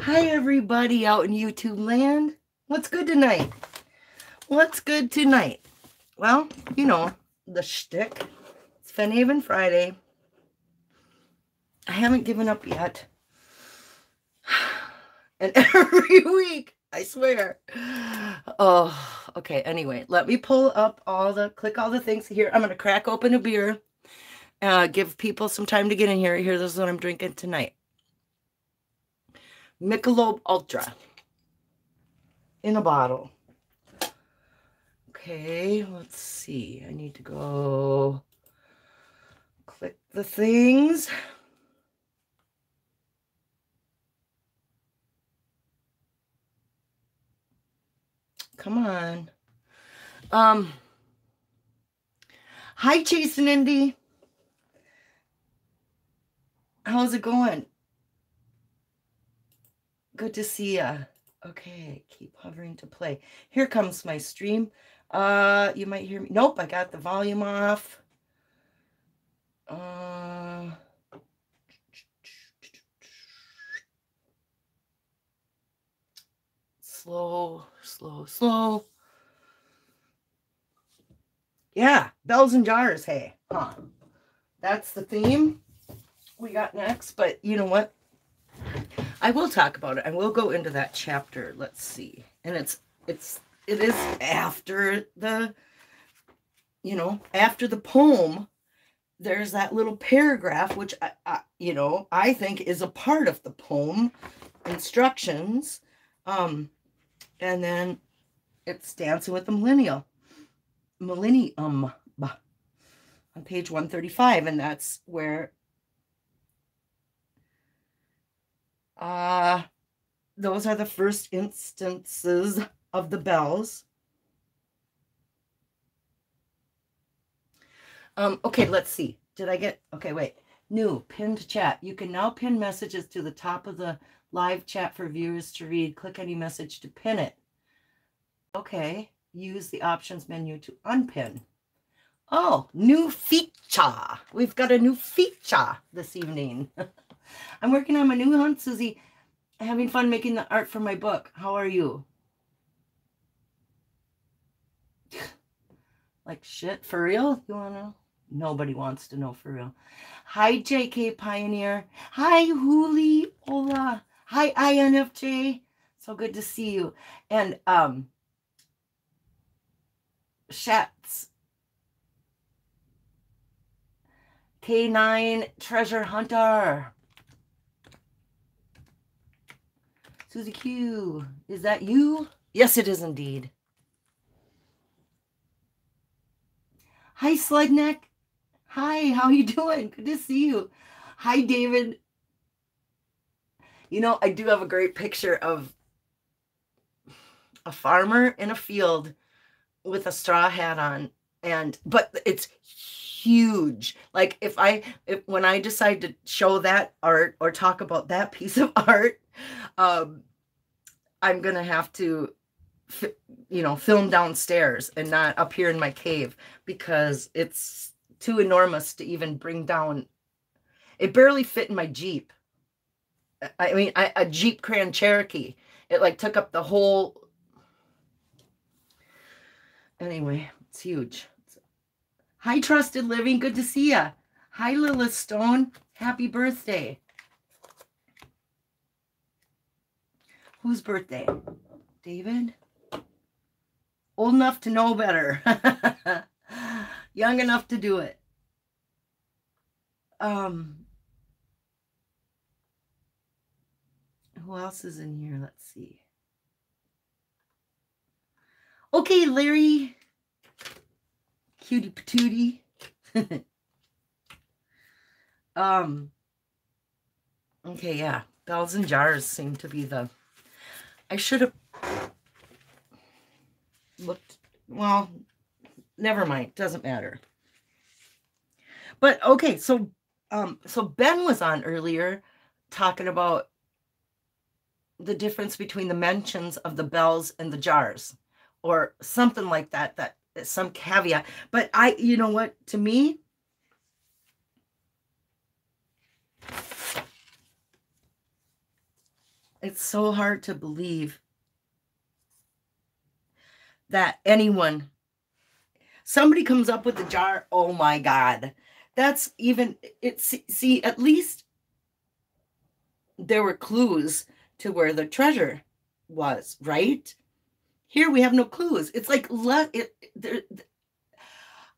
Hi, everybody out in YouTube land. What's good tonight? What's good tonight? Well, you know, the shtick. It's Fennhaven Friday. I haven't given up yet. And every week, I swear. Oh, okay. Anyway, let me pull up all the, click all the things here. I'm going to crack open a beer, uh, give people some time to get in here. Here, this is what I'm drinking tonight. Michelob Ultra in a bottle. Okay, let's see. I need to go click the things. Come on. Um, hi, Chase and Indy. How's it going? Good to see ya. Okay, keep hovering to play. Here comes my stream. Uh, you might hear me. Nope, I got the volume off. Uh, slow, slow, slow. Yeah, bells and jars. Hey, huh? That's the theme we got next. But you know what? I will talk about it. I will go into that chapter. Let's see. And it's it's it is after the you know after the poem there's that little paragraph which I, I, you know i think is a part of the poem instructions um and then it's Dancing with the Millennial. Millennium on page 135. And that's where uh, those are the first instances of the bells. Um, okay, let's see. Did I get, okay, wait. New, pinned chat. You can now pin messages to the top of the live chat for viewers to read. Click any message to pin it. Okay, use the options menu to unpin. Oh, new feature. We've got a new feature this evening. I'm working on my new hunt, Susie. Having fun making the art for my book. How are you? like shit, for real? You know? Nobody wants to know for real. Hi, JK Pioneer. Hi, Huli. Hola. Hi, INFJ. So good to see you. And um, Shats. K9 Treasure Hunter. Susie Q, is that you? Yes, it is indeed. Hi, Slugneck. Hi, how you doing? Good to see you. Hi, David. You know, I do have a great picture of a farmer in a field with a straw hat on and but it's huge like if i if when i decide to show that art or talk about that piece of art um i'm gonna have to you know film downstairs and not up here in my cave because it's too enormous to even bring down it barely fit in my jeep i mean I, a jeep grand cherokee it like took up the whole Anyway, it's huge. Hi, Trusted Living. Good to see ya. Hi, Lilith Stone. Happy birthday. Whose birthday? David? Old enough to know better. Young enough to do it. Um, who else is in here? Let's see. Okay, Larry. Cutie patootie. um. Okay, yeah. Bells and jars seem to be the. I should have looked. Well, never mind. Doesn't matter. But okay, so um, so Ben was on earlier talking about the difference between the mentions of the bells and the jars or something like that that some caveat but i you know what to me it's so hard to believe that anyone somebody comes up with the jar oh my god. That's even it's see at least there were clues to where the treasure was right? Here we have no clues. It's like let it there,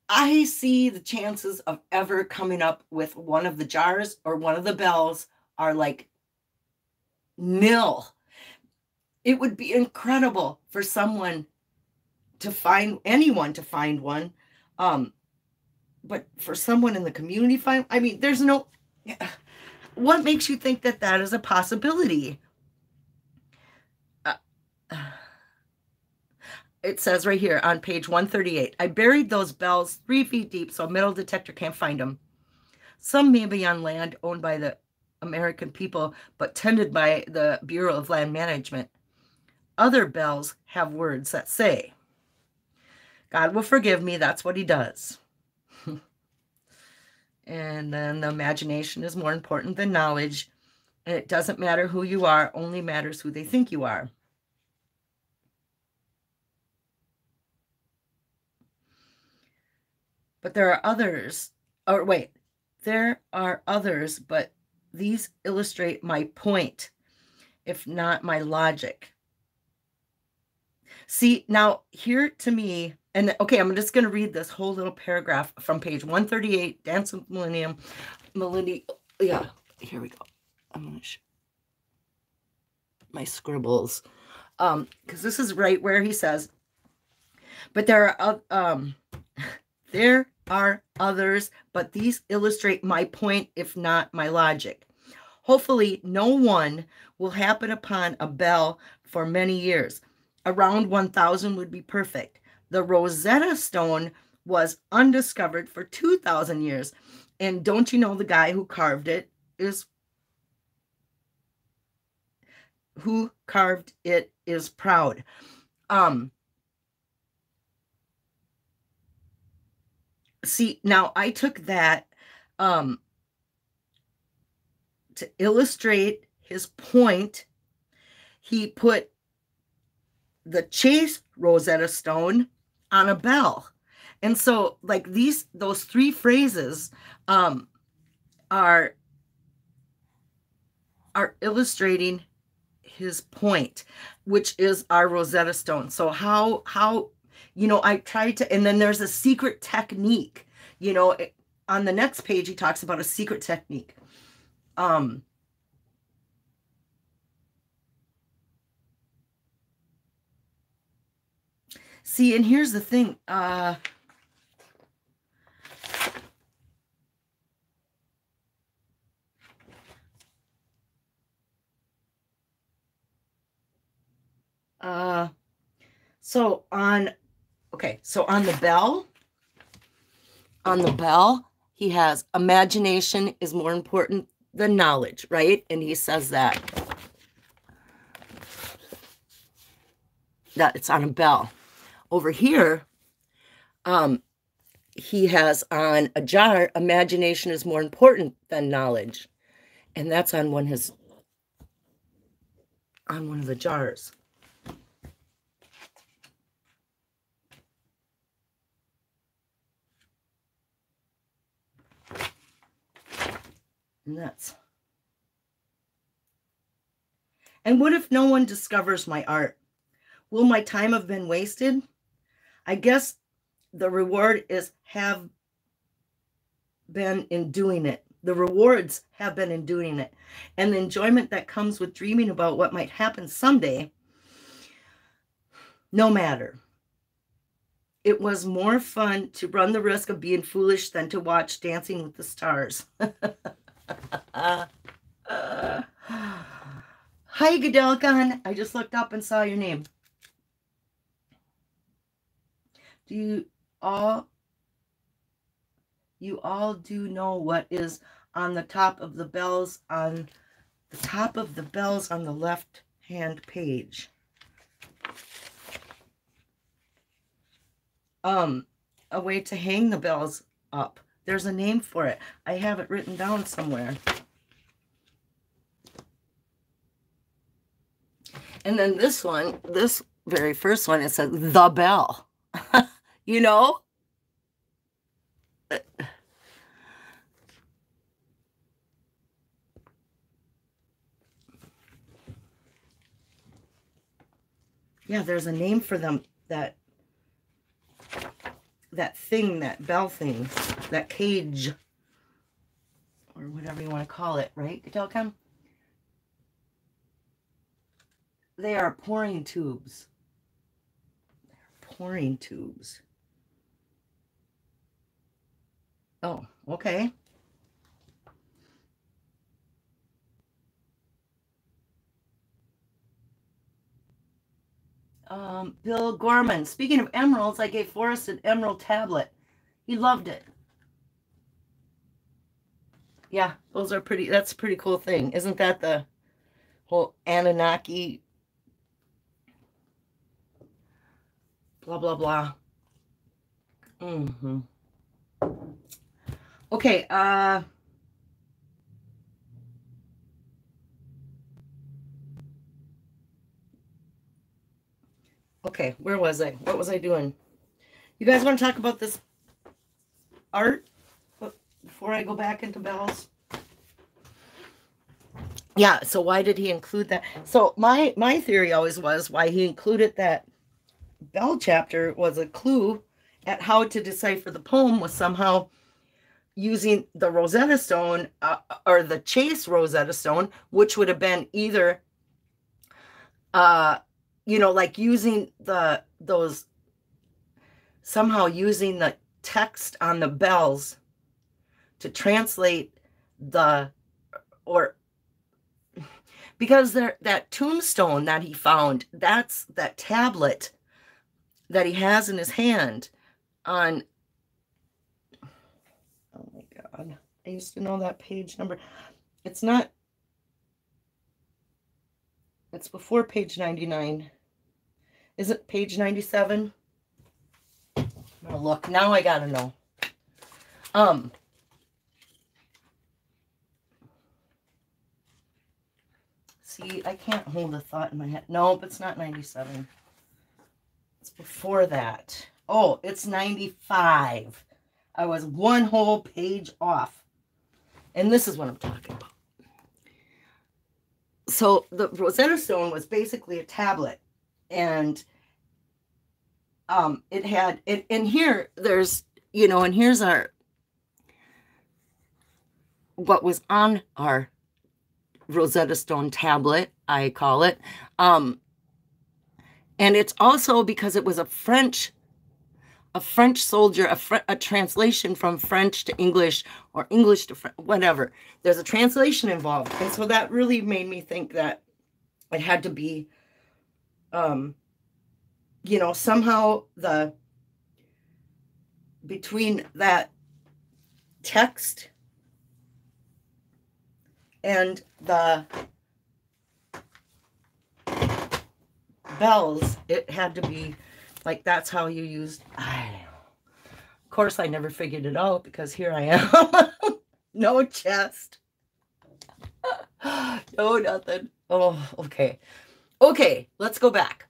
i see the chances of ever coming up with one of the jars or one of the bells are like nil. It would be incredible for someone to find anyone to find one um but for someone in the community find i mean there's no what makes you think that that is a possibility? Uh, it says right here on page 138 i buried those bells three feet deep so a metal detector can't find them some may be on land owned by the american people but tended by the bureau of land management other bells have words that say God will forgive me. That's what he does. and then the imagination is more important than knowledge. And it doesn't matter who you are, only matters who they think you are. But there are others, or wait, there are others, but these illustrate my point, if not my logic. See, now here to me, and okay, I'm just going to read this whole little paragraph from page 138, Dance of Millennium. Millennium, yeah, here we go. I'm going to show my scribbles. Um, because this is right where he says, but there are um there are others, but these illustrate my point, if not my logic. Hopefully, no one will happen upon a bell for many years. Around 1000 would be perfect. The Rosetta Stone was undiscovered for 2,000 years. And don't you know the guy who carved it is who carved it is proud. Um see now I took that um to illustrate his point. He put the chase Rosetta Stone on a bell. And so like these those three phrases um are are illustrating his point, which is our Rosetta Stone. So how how you know I tried to and then there's a secret technique. You know, on the next page he talks about a secret technique. Um See, and here's the thing. Uh, uh, so on, okay, so on the bell, on the bell, he has imagination is more important than knowledge, right? And he says that. That it's on a bell. Over here, um, he has on a jar, imagination is more important than knowledge. And that's on one his on one of the jars. That's and what if no one discovers my art? Will my time have been wasted? I guess the reward is have been in doing it. The rewards have been in doing it. And the enjoyment that comes with dreaming about what might happen someday, no matter. It was more fun to run the risk of being foolish than to watch Dancing with the Stars. Hi, Gadelkan. I just looked up and saw your name. Do you all you all do know what is on the top of the bells on the top of the bells on the left hand page? Um, a way to hang the bells up. There's a name for it. I have it written down somewhere. And then this one, this very first one, it says the bell. you know? Yeah, there's a name for them that that thing, that bell thing, that cage, or whatever you want to call it, right, Delcom? They are pouring tubes. They're pouring tubes. Oh, okay. Um, Bill Gorman. Speaking of emeralds, I gave Forrest an emerald tablet. He loved it. Yeah, those are pretty, that's a pretty cool thing. Isn't that the whole Anunnaki blah, blah, blah. Mm-hmm. Okay, uh... Okay, where was I? What was I doing? You guys want to talk about this art before I go back into bells? Yeah, so why did he include that? So my my theory always was why he included that bell chapter was a clue at how to decipher the poem was somehow using the Rosetta Stone uh, or the Chase Rosetta Stone, which would have been either, uh, you know, like using the those somehow using the text on the bells to translate the or because there that tombstone that he found that's that tablet that he has in his hand on oh my god i used to know that page number. It's not it's before page 99 is it page 97 oh look. Now i gotta know. Um see i can't hold a thought in my head nope it's not 97 it's before that. Oh, it's 95. I was one whole page off. And this is what I'm talking about. So the Rosetta Stone was basically a tablet. And um, it had, it, and here there's, you know, and here's our, what was on our Rosetta Stone tablet, I call it. Um, and it's also because it was a French a French soldier, a, Fr a translation from French to English or English to whatever. There's a translation involved. And so that really made me think that it had to be, um, you know, somehow the, between that text and the bells, it had to be like that's how you used. Of course, I never figured it out because here I am. no chest. no nothing. Oh, okay. Okay, let's go back.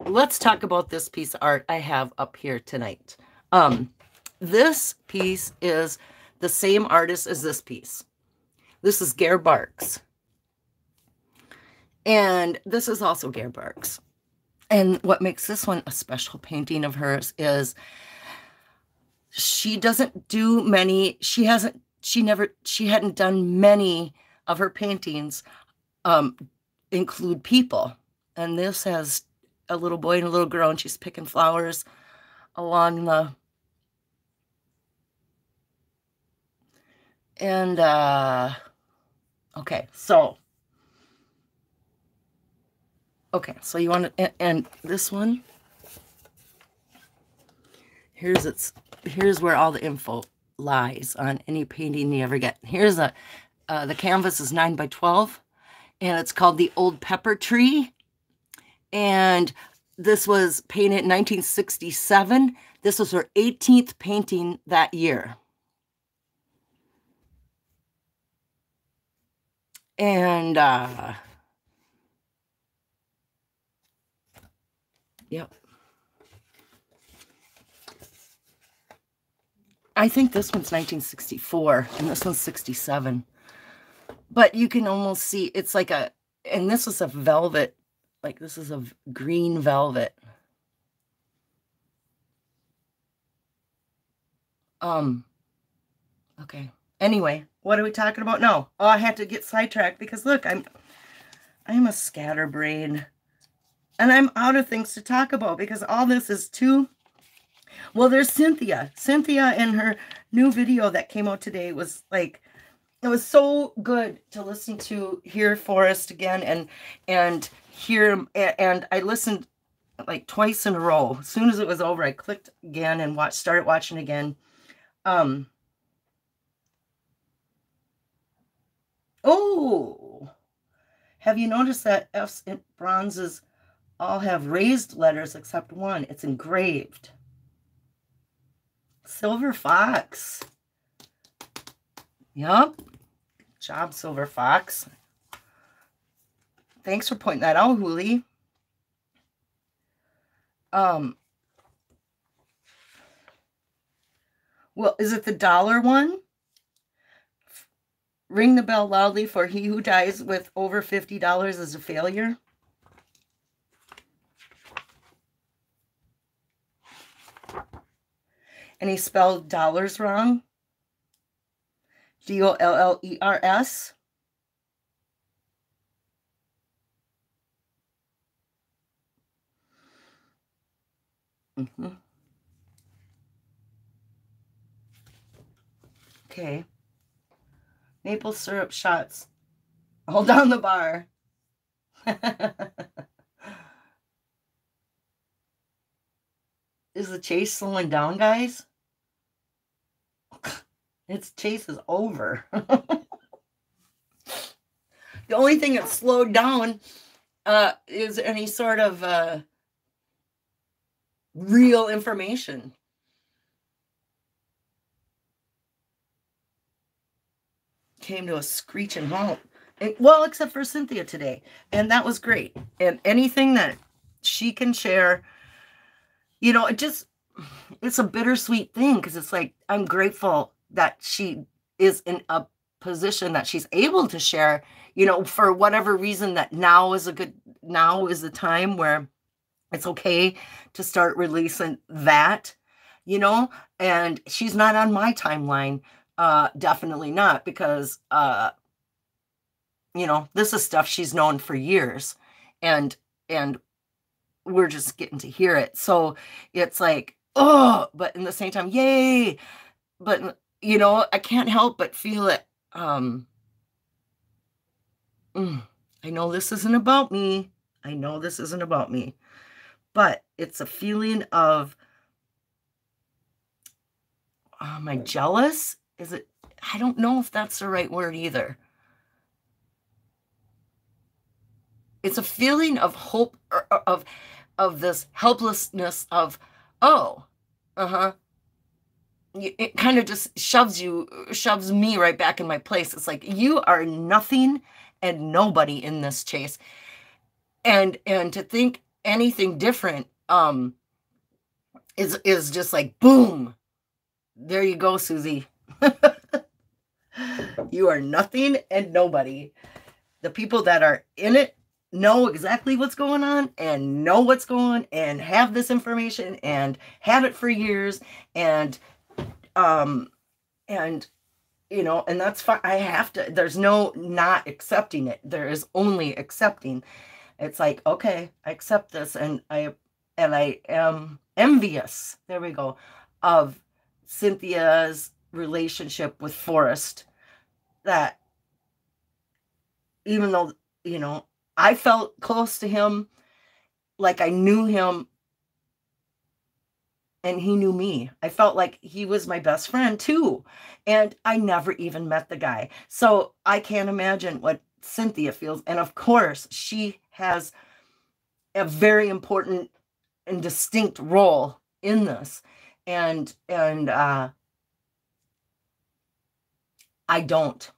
Let's talk about this piece of art I have up here tonight. Um, this piece is the same artist as this piece. This is Gare Barks. And this is also Gare Barks. And what makes this one a special painting of hers is she doesn't do many, she hasn't, she never, she hadn't done many of her paintings um, include people. And this has a little boy and a little girl, and she's picking flowers along the and uh okay so Okay, so you want to, and, this one, here's its, here's where all the info lies on any painting you ever get. Here's a, uh, the canvas is 9 by 12, and it's called The Old Pepper Tree. And this was painted in 1967. This was her 18th painting that year. And uh, Yep. I think this one's 1964 and this one's 67. But you can almost see it's like a, and this is a velvet, like this is a green velvet. Um, okay. Anyway, what are we talking about No. Oh, I had to get sidetracked because look, I'm, I'm a scatterbrain and I'm out of things to talk about because all this is too well, there's Cynthia. Cynthia in her new video that came out today was like, it was so good to listen to hear Forrest again and and hear and I listened like twice in a row. As soon as it was over, I clicked again and watched started watching again. Um Oh, have you noticed that F's in bronzes all have raised letters except one? It's engraved. Silver Fox. Yup. job, Silver Fox. Thanks for pointing that out, Huli. Um, well, is it the dollar one? Ring the bell loudly for he who dies with over $50 is a failure. And he spelled dollars wrong. D O L L E R S. Mm-hmm. Okay. Maple syrup shots all down the bar. Is the chase slowing down, guys? Its chase is over. the only thing that slowed down uh, is any sort of uh, real information. Came to a screeching halt. And, well, except for Cynthia today. And that was great. And anything that she can share you know, it just it's a bittersweet thing because it's like I'm grateful that she is in a position that she's able to share, you know, for whatever reason that now is a good now is the time where it's okay to start releasing that, you know, and she's not on my timeline. Uh definitely not because uh you know, this is stuff she's known for years and and we're just getting to hear it. So it's like, oh, but in the same time, yay. But you know, I can't help but feel it. Um mm, I know this isn't about me. I know this isn't about me. But it's a feeling of am I jealous? Is it I don't know if that's the right word either. It's a feeling of hope or, or of of this helplessness of, oh, uh huh. It kind of just shoves you, shoves me right back in my place. It's like you are nothing and nobody in this chase, and and to think anything different, um, is is just like boom. There you go, Susie. you are nothing and nobody. The people that are in it know exactly what's going on and know what's going and have this information and have it for years and um and you know and that's fine i have to there's no not accepting it. There is only accepting. It's like okay i accept this and i and i am envious there we go of cynthia's relationship with forrest that even though you know I felt close to him, like I knew him, and he knew me. I felt like he was my best friend too. And I never even met the guy. So I can't imagine what Cynthia feels. And of course, she has a very important and distinct role in this. And and uh I don't.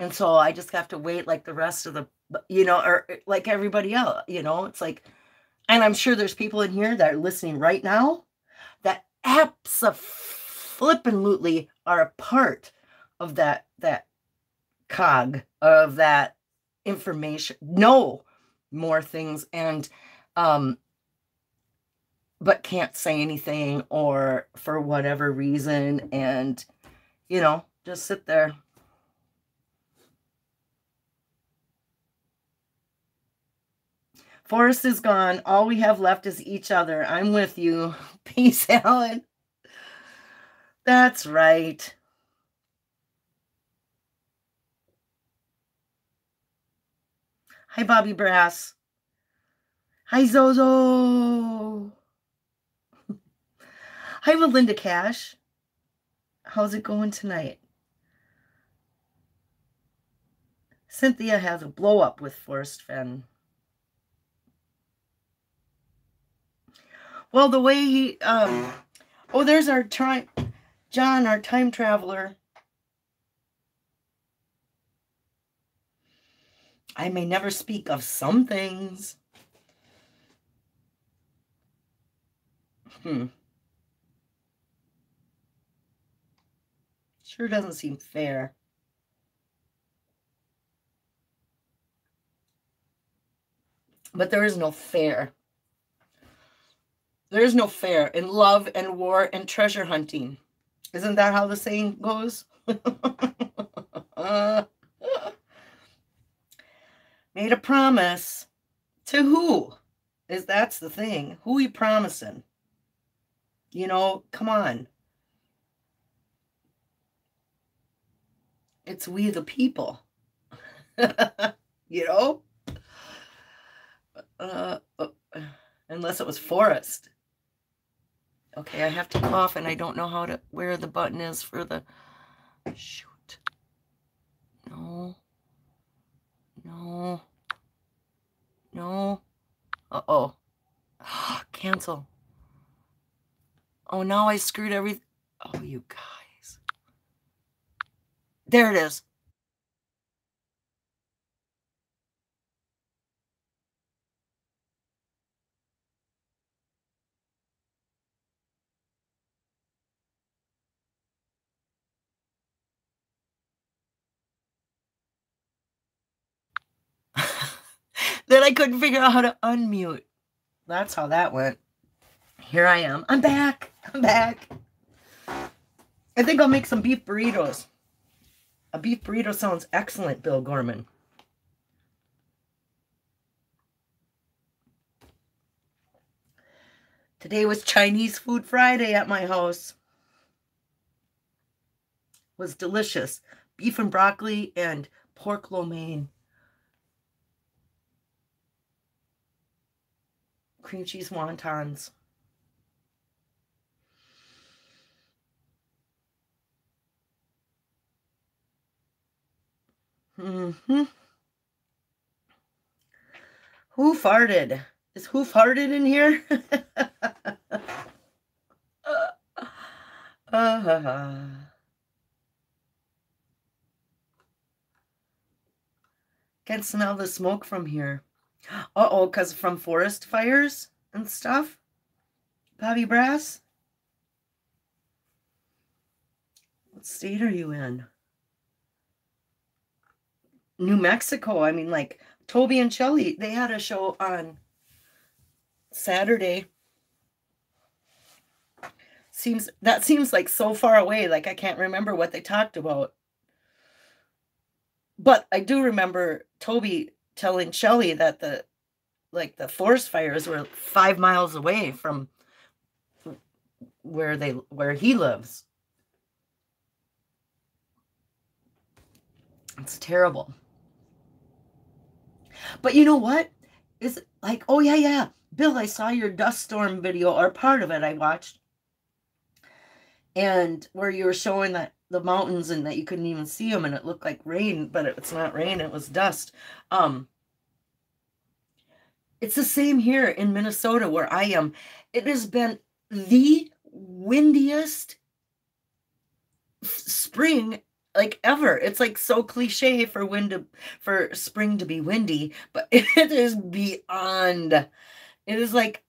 And so I just have to wait like the rest of the, you know, or like everybody else, you know, it's like, and I'm sure there's people in here that are listening right now that absolutely are a part of that, that cog of that information, know more things and, um, but can't say anything or for whatever reason. And, you know, just sit there. Forrest is gone. All we have left is each other. I'm with you. Peace, Alan. That's right. Hi, Bobby Brass. Hi, Zozo. Hi, Melinda Cash. How's it going tonight? Cynthia has a blow up with Forrest Fenn. Well, the way he, um, oh, there's our time, John, our time traveler. I may never speak of some things. Hmm. Sure doesn't seem fair. But there is no fair. There is no fair in love and war and treasure hunting. Isn't that how the saying goes? Made a promise. To who? Is that's the thing. Who you promising? You know, come on. It's we the people. you know? Uh, uh, unless it was Forrest. Okay, I have to cough and I don't know how to, where the button is for the, shoot. No. No. No. Uh-oh. Ah, cancel. Oh, now I screwed everything. Oh, you guys. There it is. Then I couldn't figure out how to unmute. That's how that went. Here I am. I'm back. I'm back. I think I'll make some beef burritos. A beef burrito sounds excellent, Bill Gorman. Today was Chinese Food Friday at my house. It was delicious. Beef and broccoli and pork lo mein. Cream cheese wontons. Mm-hmm. Who farted? Is who farted in here? uh, can smell the smoke from here. Uh-oh, because from forest fires and stuff? Bobby Brass? What state are you in? New Mexico. I mean, like Toby and Shelly, they had a show on Saturday. Seems that seems like so far away, like I can't remember what they talked about. But I do remember Toby telling Shelly that the like the forest fires were five miles away from where they where he lives. It's terrible. But you know what? Is like, oh yeah, yeah. Bill, I saw your dust storm video or part of it I watched. And where you were showing that the mountains and that you couldn't even see them and it looked like rain, but it's not rain, it was dust. Um it's the same here in Minnesota where I am. It has been the windiest spring like ever. It's like so cliche for wind to, for spring to be windy, but it is beyond. It is like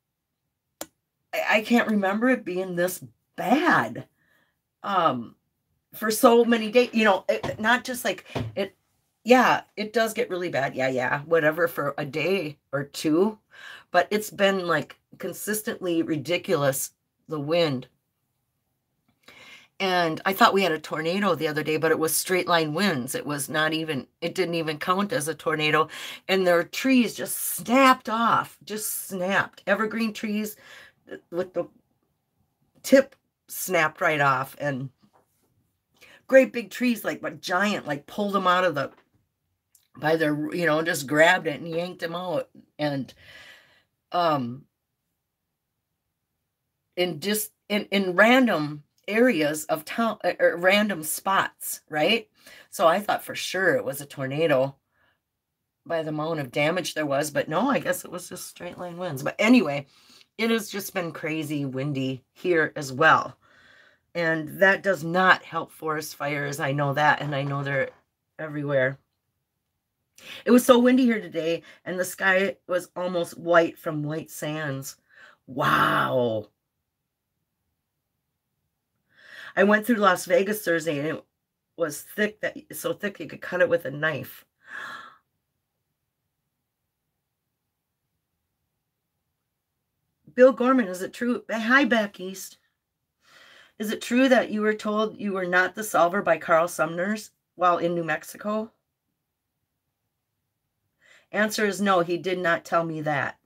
I, I can't remember it being this bad. Um for so many days, you know, it, not just like it yeah, it does get really bad. Yeah, yeah, whatever for a day or two, but it's been like consistently ridiculous the wind and I thought we had a tornado the other day, but it was straight line winds. It was not even, it didn't even count as a tornado. And their trees just snapped off, just snapped. Evergreen trees uh, with the tip snapped right off. And great big trees, like but giant, like pulled them out of the, by their, you know, just grabbed it and yanked them out. And, um, in just in, in random areas of town or er, random spots, right? So I thought for sure it was a tornado by the amount of damage there was, but no, I guess it was just straight line winds. But anyway, it has just been crazy windy here as well. And that does not help forest fires. I know that, and I know they're everywhere. It was so windy here today, and the sky was almost white from white sands. Wow. I went through Las Vegas Thursday and it was thick that so thick you could cut it with a knife. Bill Gorman, is it true? Hi, back east. Is it true that you were told you were not the solver by Carl Sumners while in New Mexico? Answer is no, he did not tell me that.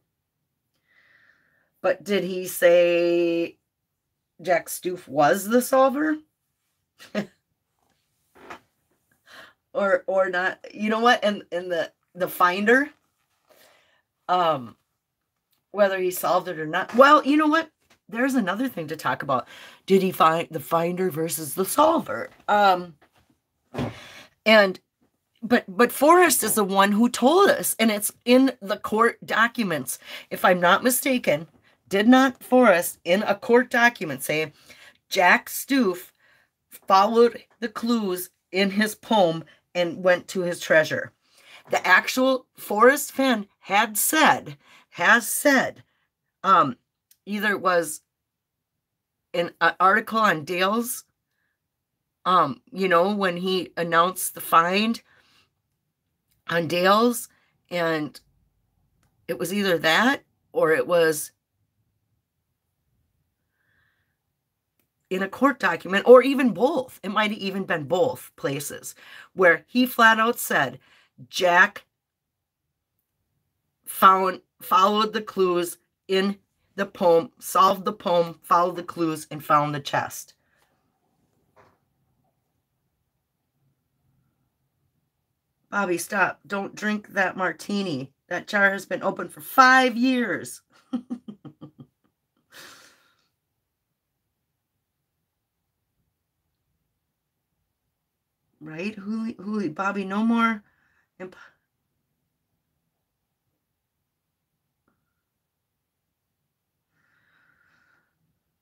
But did he say Jack Stuef was the solver? or or not. You know what? And in the the finder, um, whether he solved it or not. Well, you know what? There's another thing to talk about. Did he find the finder versus the solver? Um, and but but Forrest is the one who told us, and it's in the court documents, if I'm not mistaken did not Forrest in a court document say Jack Stuef followed the clues in his poem and went to his treasure. The actual Forrest Fenn had said, has said, um, either it was an article on Dale's, um, you know, when he announced the find on Dale's, and it was either that or it was in a court document or even both. It might have even been both places where he flat out said Jack found followed the clues in the poem, solved the poem, followed the clues, and found the chest. Bobby, stop. Don't drink that martini. That jar has been open for five years. right? Huli, Huli, Bobby, no more.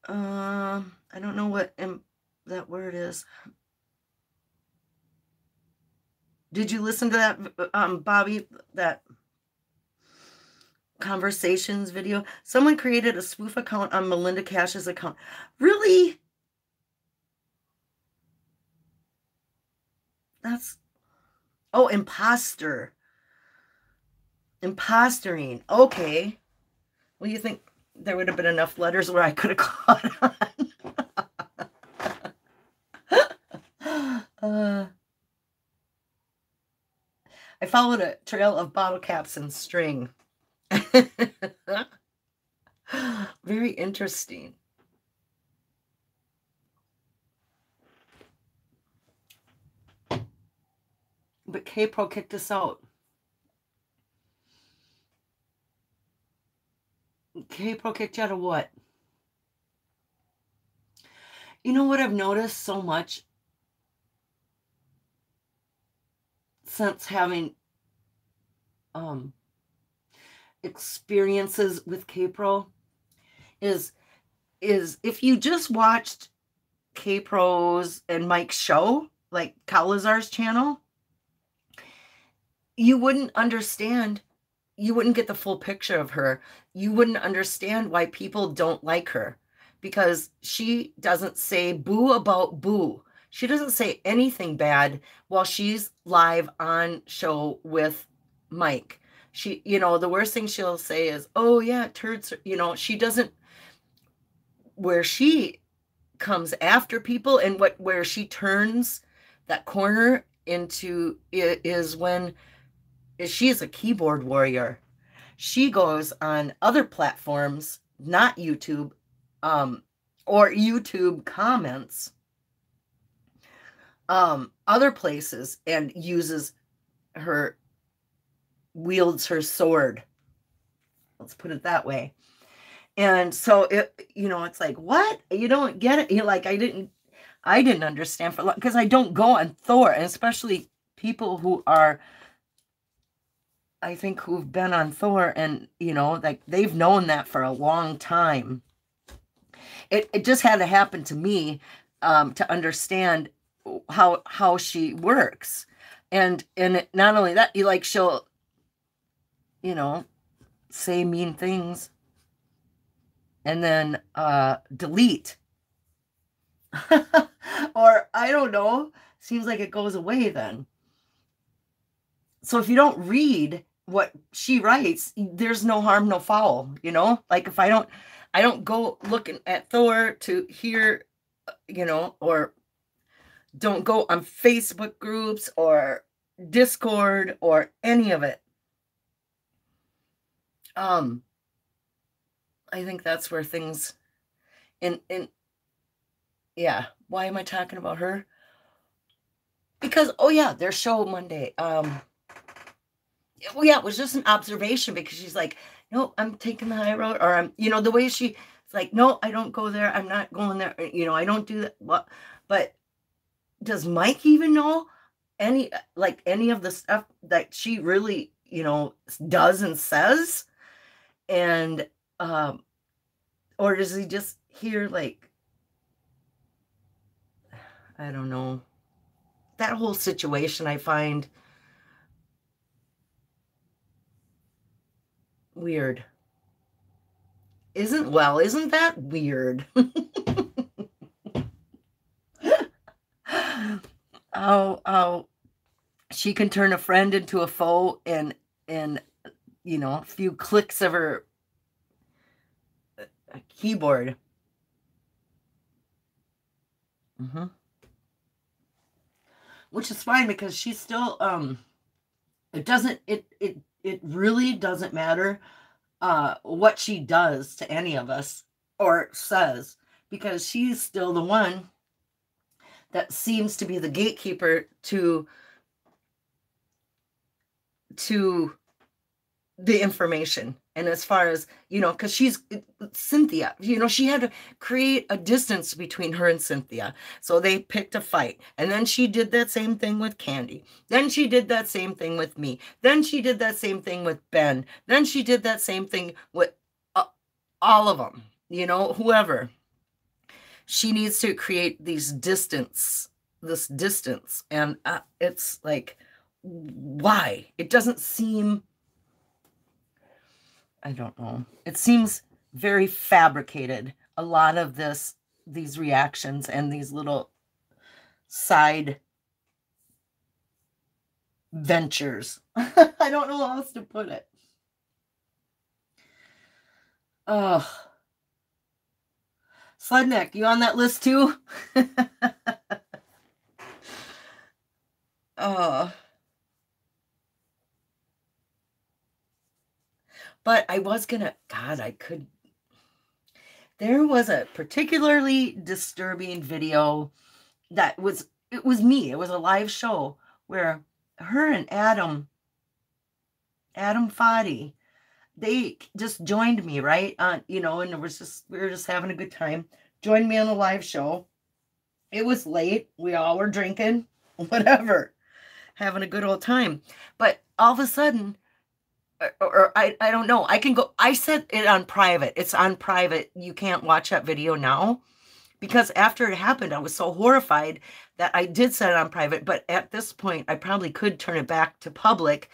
Um, I don't know what imp- that word is. Did you listen to that, um, Bobby? That conversations video. Someone created a spoof account on Melinda Cash's account. Really? That's oh, imposter. Impostering. Okay. What do you think there would have been enough letters where I could have caught on. uh, I followed a trail of bottle caps and string. Very interesting. But K-Pro kicked us out. K-Pro kicked out of what? You know what I've noticed so much since having um, experiences with K-Pro is is if you just watched K-Pro's and Mike's show, like Kalazar's channel, you wouldn't understand. You wouldn't get the full picture of her. You wouldn't understand why people don't like her because she doesn't say boo about boo. She doesn't say anything bad while she's live on show with Mike. She, you know, the worst thing she'll say is, oh, yeah, turds, you know, she doesn't, where she comes after people and what, where she turns that corner into is when she is a keyboard warrior. She goes on other platforms, not YouTube, um, or YouTube comments, um, other places, and uses her wields her sword. Let's put it that way. And so it, you know, it's like, what? You don't get it. You're like, I didn't, I didn't understand for because I don't go on Thor, and especially people who are, I think, who've been on Thor, and you know, like they've known that for a long time. It it just had to happen to me um, to understand how how she works, and and it, not only that, you like she'll you know, say mean things and then uh, delete. or I don't know, seems like it goes away then. So if you don't read what she writes, there's no harm, no foul, you know? Like if I don't I don't go looking at Thor to hear, you know, or don't go on Facebook groups or Discord or any of it um i think that's where things in in yeah why am i talking about her because oh yeah their show monday um well yeah it was just an observation because she's like no i'm taking the high road or i'm you know the way she's like no i don't go there. I'm not going there. You know i don't do that. What but does mike even know any like any of the stuff that she really you know does and says? And um or does he just hear like i don't know. That whole situation i find weird isn't well isn't that weird oh oh she can turn a friend into a foe and and you know, a few clicks of her uh, keyboard. Mm-hmm. Which is fine because she's still um it doesn't it it it really doesn't matter uh what she does to any of us or says because she's still the one that seems to be the gatekeeper to to the information and as far as you know because she's cynthia you know she had to create a distance between her and cynthia. So they picked a fight and then she did that same thing with candy. Then she did that same thing with me. Then she did that same thing with ben. Then she did that same thing with uh, all of them you know whoever. She needs to create these distance this distance and uh, it's like why? It doesn't seem I don't know. It seems very fabricated. A lot of this, these reactions and these little side ventures. I don't know how else to put it. Oh. Sludneck, you on that list too? oh. But I was going to, God, I could. There was a particularly disturbing video that was, it was me. It was a live show where her and Adam, Adam Foddy, they just joined me, right? Uh, you know, and it was just, we were just having a good time. Joined me on a live show. It was late. We all were drinking, whatever, having a good old time. But all of a sudden, or, or I, I don't know. I can go. I set it on private. It's on private. You can't watch that video now. because after it happened, I was so horrified that I did set it on private. But at this point, I probably could turn it back to public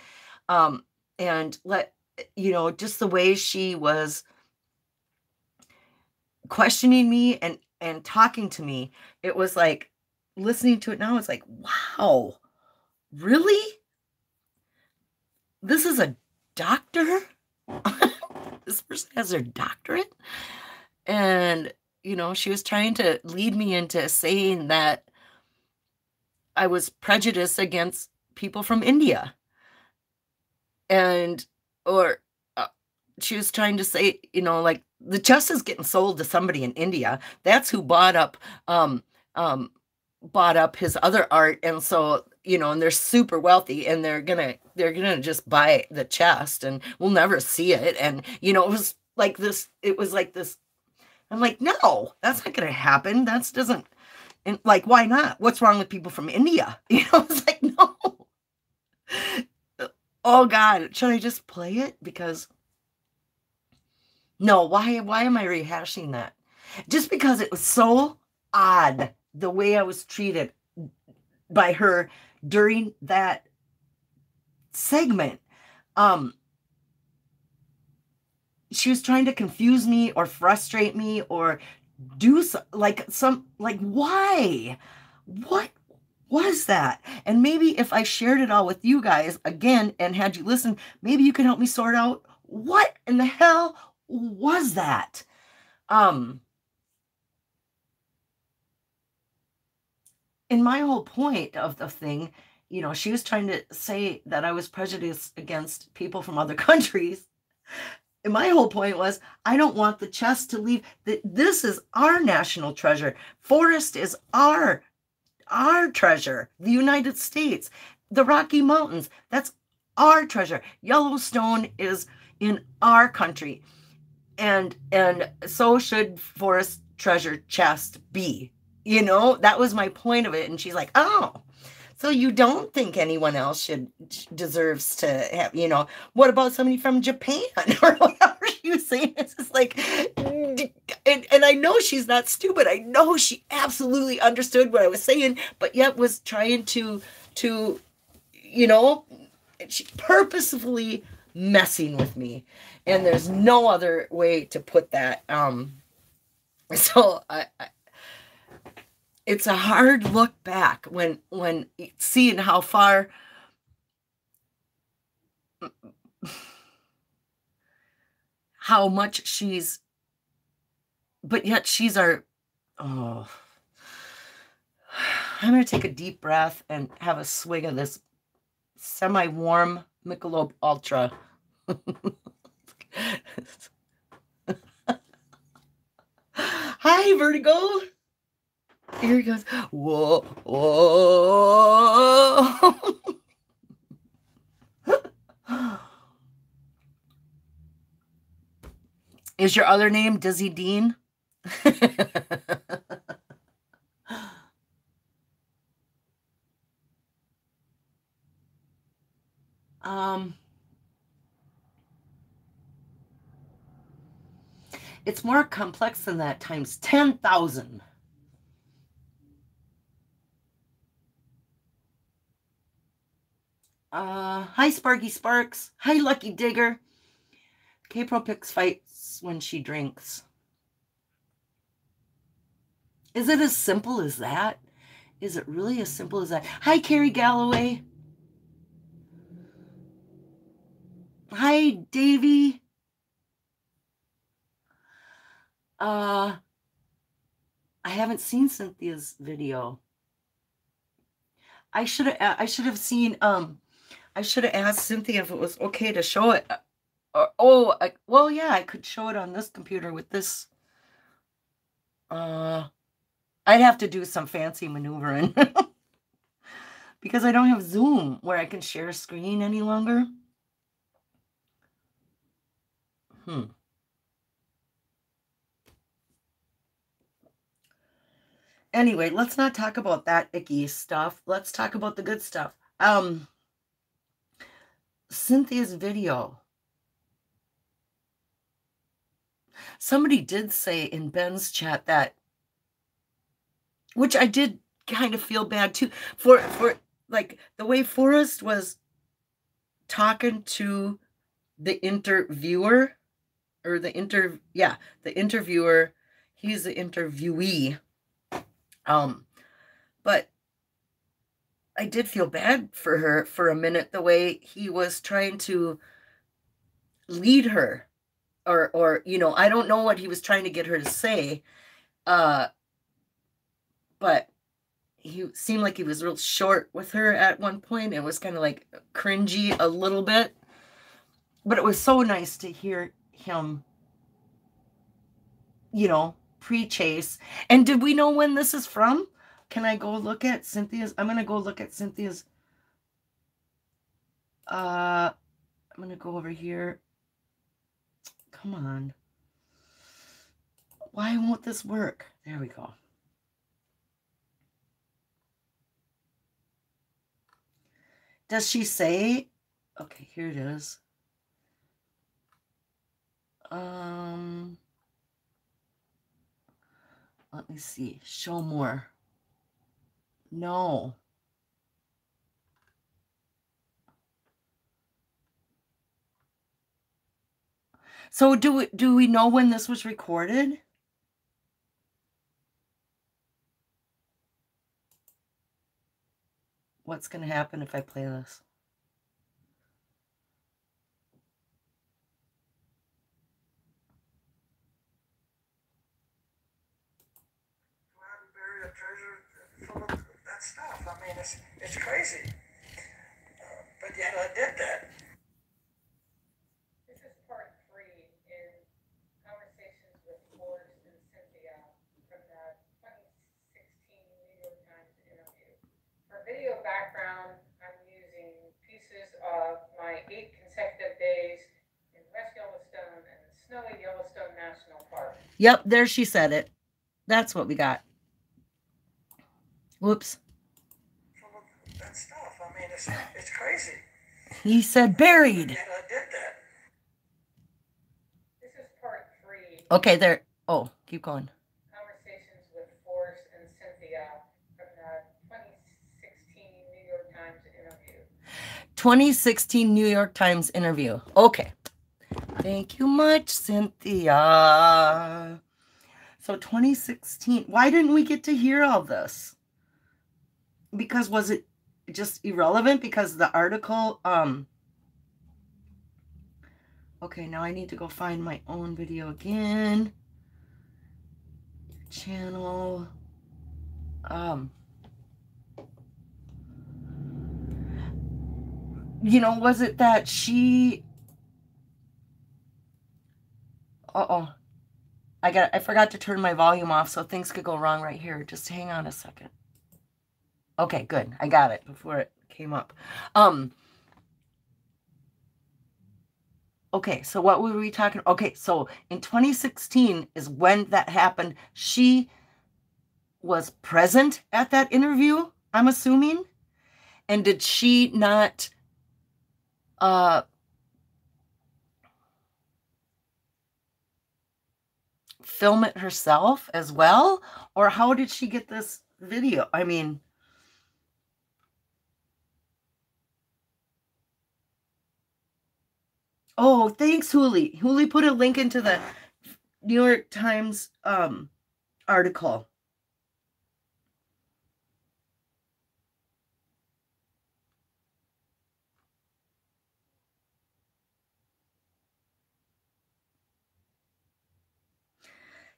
um, and let, you know, just the way she was questioning me and and talking to me it was like listening to it now it's like wow really this is a doctor? This person has their doctorate? And you know she was trying to lead me into saying that i was prejudiced against people from india. And or uh, she was trying to say you know like the chest is getting sold to somebody in India. That's who bought up um um bought up his other art. And so you know and they're super wealthy and they're gonna they're gonna just buy the chest and we'll never see it. And you know it was like this it was like this i'm like no that's not gonna happen. That's doesn't and like why not? What's wrong with people from india? You know it's like no. Oh god should i just play it? Because no, why why am I rehashing that? Just because it was so odd the way I was treated by her during that segment. Um she was trying to confuse me or frustrate me or do so, like some like why? What was that? And maybe if I shared it all with you guys again and had you listen, maybe you can help me sort out what in the hell was that? Um, and my whole point of the thing, you know, she was trying to say that I was prejudiced against people from other countries. And my whole point was, I don't want the chest to leave. This is our national treasure. Forrest is our our treasure. The United States, the Rocky Mountains, that's our treasure. Yellowstone is in our country and and so should forrest treasure chest be you know that was my point of it. And she's like oh so you don't think anyone else should deserves to have you know what about somebody from japan or whatever she was saying? It's just like and, and i know she's not stupid. I know she absolutely understood what i was saying but yet was trying to to you know she purposefully messing with me. And there's no other way to put that um so I, I it's a hard look back when when seeing how far how much she's but yet she's our oh i'm going to take a deep breath and have a swig of this semi-warm Michelob Ultra. Hi, Vertigo. Here he goes. Whoa, whoa. Is your other name Dizzy Dean? um, it's more complex than that times 10,000. Uh, hi, Sparky Sparks. Hi, Lucky Digger. K-Pro picks fights when she drinks. Is it as simple as that? Is it really as simple as that? Hi, Carrie Galloway. Hi, Davy. Uh, I haven't seen Cynthia's video. I should have. I should have seen. Um, I should have asked Cynthia if it was okay to show it. Uh, or, oh, I, well, yeah, I could show it on this computer with this. Uh, I'd have to do some fancy maneuvering because I don't have Zoom where I can share a screen any longer. Hmm. Anyway, let's not talk about that icky stuff. Let's talk about the good stuff. Um, Cynthia's video. Somebody did say in Ben's chat that which I did kind of feel bad too for for like the way Forrest was talking to the interviewer or the inter yeah the interviewer he's the interviewee um but I did feel bad for her for a minute the way he was trying to lead her or or you know I don't know what he was trying to get her to say uh but he seemed like he was real short with her at one point. It was kind of like cringy a little bit but it was so nice to hear him you know pre-chase. And did we know when this is from can I go look at Cynthia's? I'm going to go look at Cynthia's. Uh, I'm going to go over here. Come on. Why won't this work? There we go. Does she say? Okay, here it is. Um, let me see. Show more. No. So do we, do we know when this was recorded? What's going to happen if I play this? stuff. I mean, it's, it's crazy. Uh, but yet I did that. This is part three in conversations with Forrest and Cynthia from the 2016 New York Times interview. For video background, I'm using pieces of my eight consecutive days in West Yellowstone and the snowy Yellowstone National Park. Yep, there she said it. That's what we got. Whoops. It's, it's crazy. He said buried. And I did that. This is part three. Okay, there. Oh, keep going. Conversations with Forrest and Cynthia from the 2016 New York Times interview. 2016 New York Times interview. Okay. Thank you much, Cynthia. So 2016. Why didn't we get to hear all this? Because was it just irrelevant because the article um okay now i need to go find my own video again. Channel um you know was it that she uh-oh i got i forgot to turn my volume off so things could go wrong right here. Just hang on a second Okay, good. I got it before it came up. Um Okay, so what were we talking? Okay, so in 2016 is when that happened. She was present at that interview, I'm assuming. And did she not uh film it herself as well? Or how did she get this video? I mean, Oh, thanks, Huli. Huli put a link into the New York Times um, article.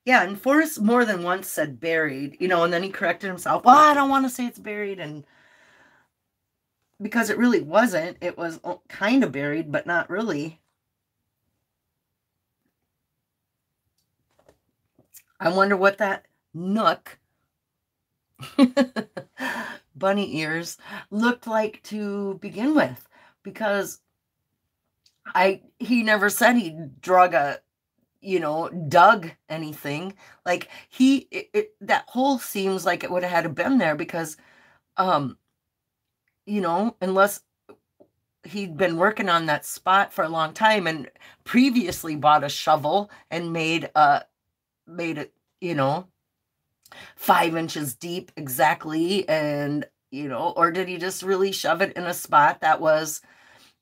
Yeah, and Forrest more than once said buried, you know, and then he corrected himself. Well, I don't want to say it's buried, and because it really wasn't, it was kind of buried, but not really. I wonder what that nook, bunny ears, looked like to begin with because I he never said he drug a you know dug anything. Like he it, it, that hole seems like it would have had to been there because um you know unless he'd been working on that spot for a long time and previously bought a shovel and made a made it, you know, five inches deep exactly and you know or did he just really shove it in a spot that was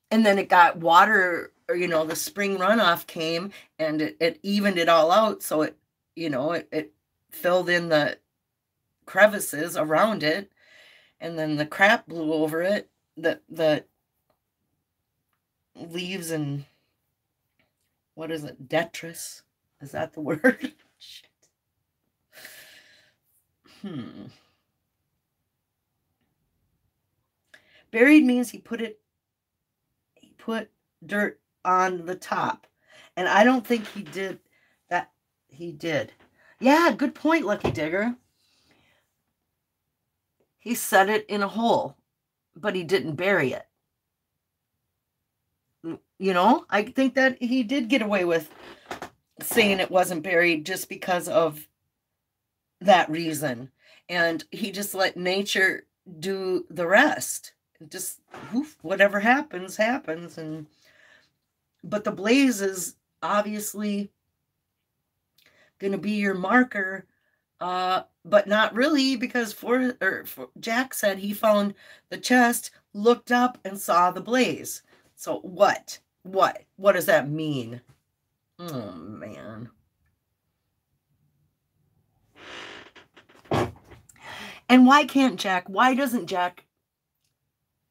and then it got water or you know the spring runoff came and it, it evened it all out. So it you know it, it filled in the crevices around it and then the crap blew over it the the leaves and what is it? Detritus? Is that the word buried means he put it he put dirt on the top. And i don't think he did that he did. Yeah good point lucky digger. He set it in a hole but he didn't bury it. Mm, you know i think that he did get away with saying it wasn't buried just because of that reason. And he just let nature do the rest just woof, whatever happens happens. And but the blaze is obviously going to be your marker uh but not really because for or for, jack said he found the chest looked up and saw the blaze. So what? What? What does that mean? Oh man. And why can't jack why doesn't jack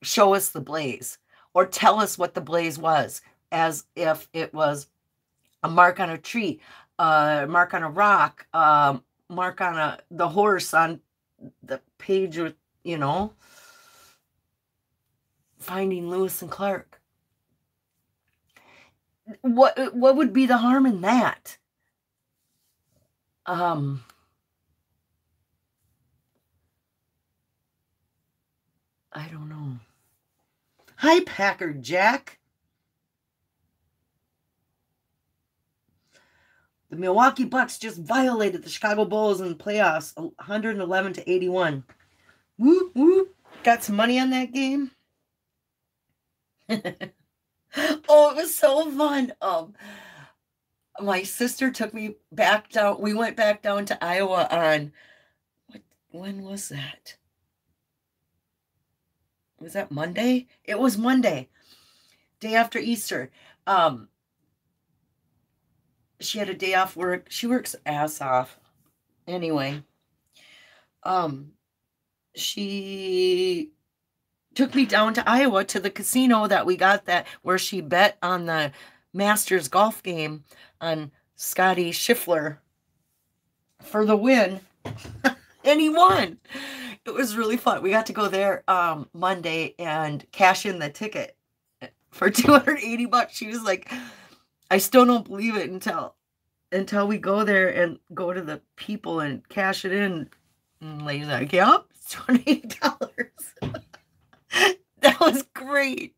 show us the blaze or tell us what the blaze was as if it was a mark on a tree a mark on a rock a mark on a the horse on the page with you know finding lewis and clark. What what would be the harm in that? Um i don't know Hi, Packer Jack. The Milwaukee Bucks just violated the Chicago Bulls in the playoffs 111 to 81. Woo woo. Got some money on that game? oh, it was so fun. Um my sister took me back down. We went back down to Iowa on what when was that? Was that Monday? It was Monday, day after Easter. Um, she had a day off work. She works ass off. Anyway, um, she took me down to Iowa to the casino that we got that where she bet on the Masters golf game on Scottie Scheffler for the win. and he won it was really fun. We got to go there um Monday and cash in the ticket for 280 bucks. She was like, I still don't believe it until until we go there and go to the people and cash it in. And lady's like, yep, it's $28. that was great.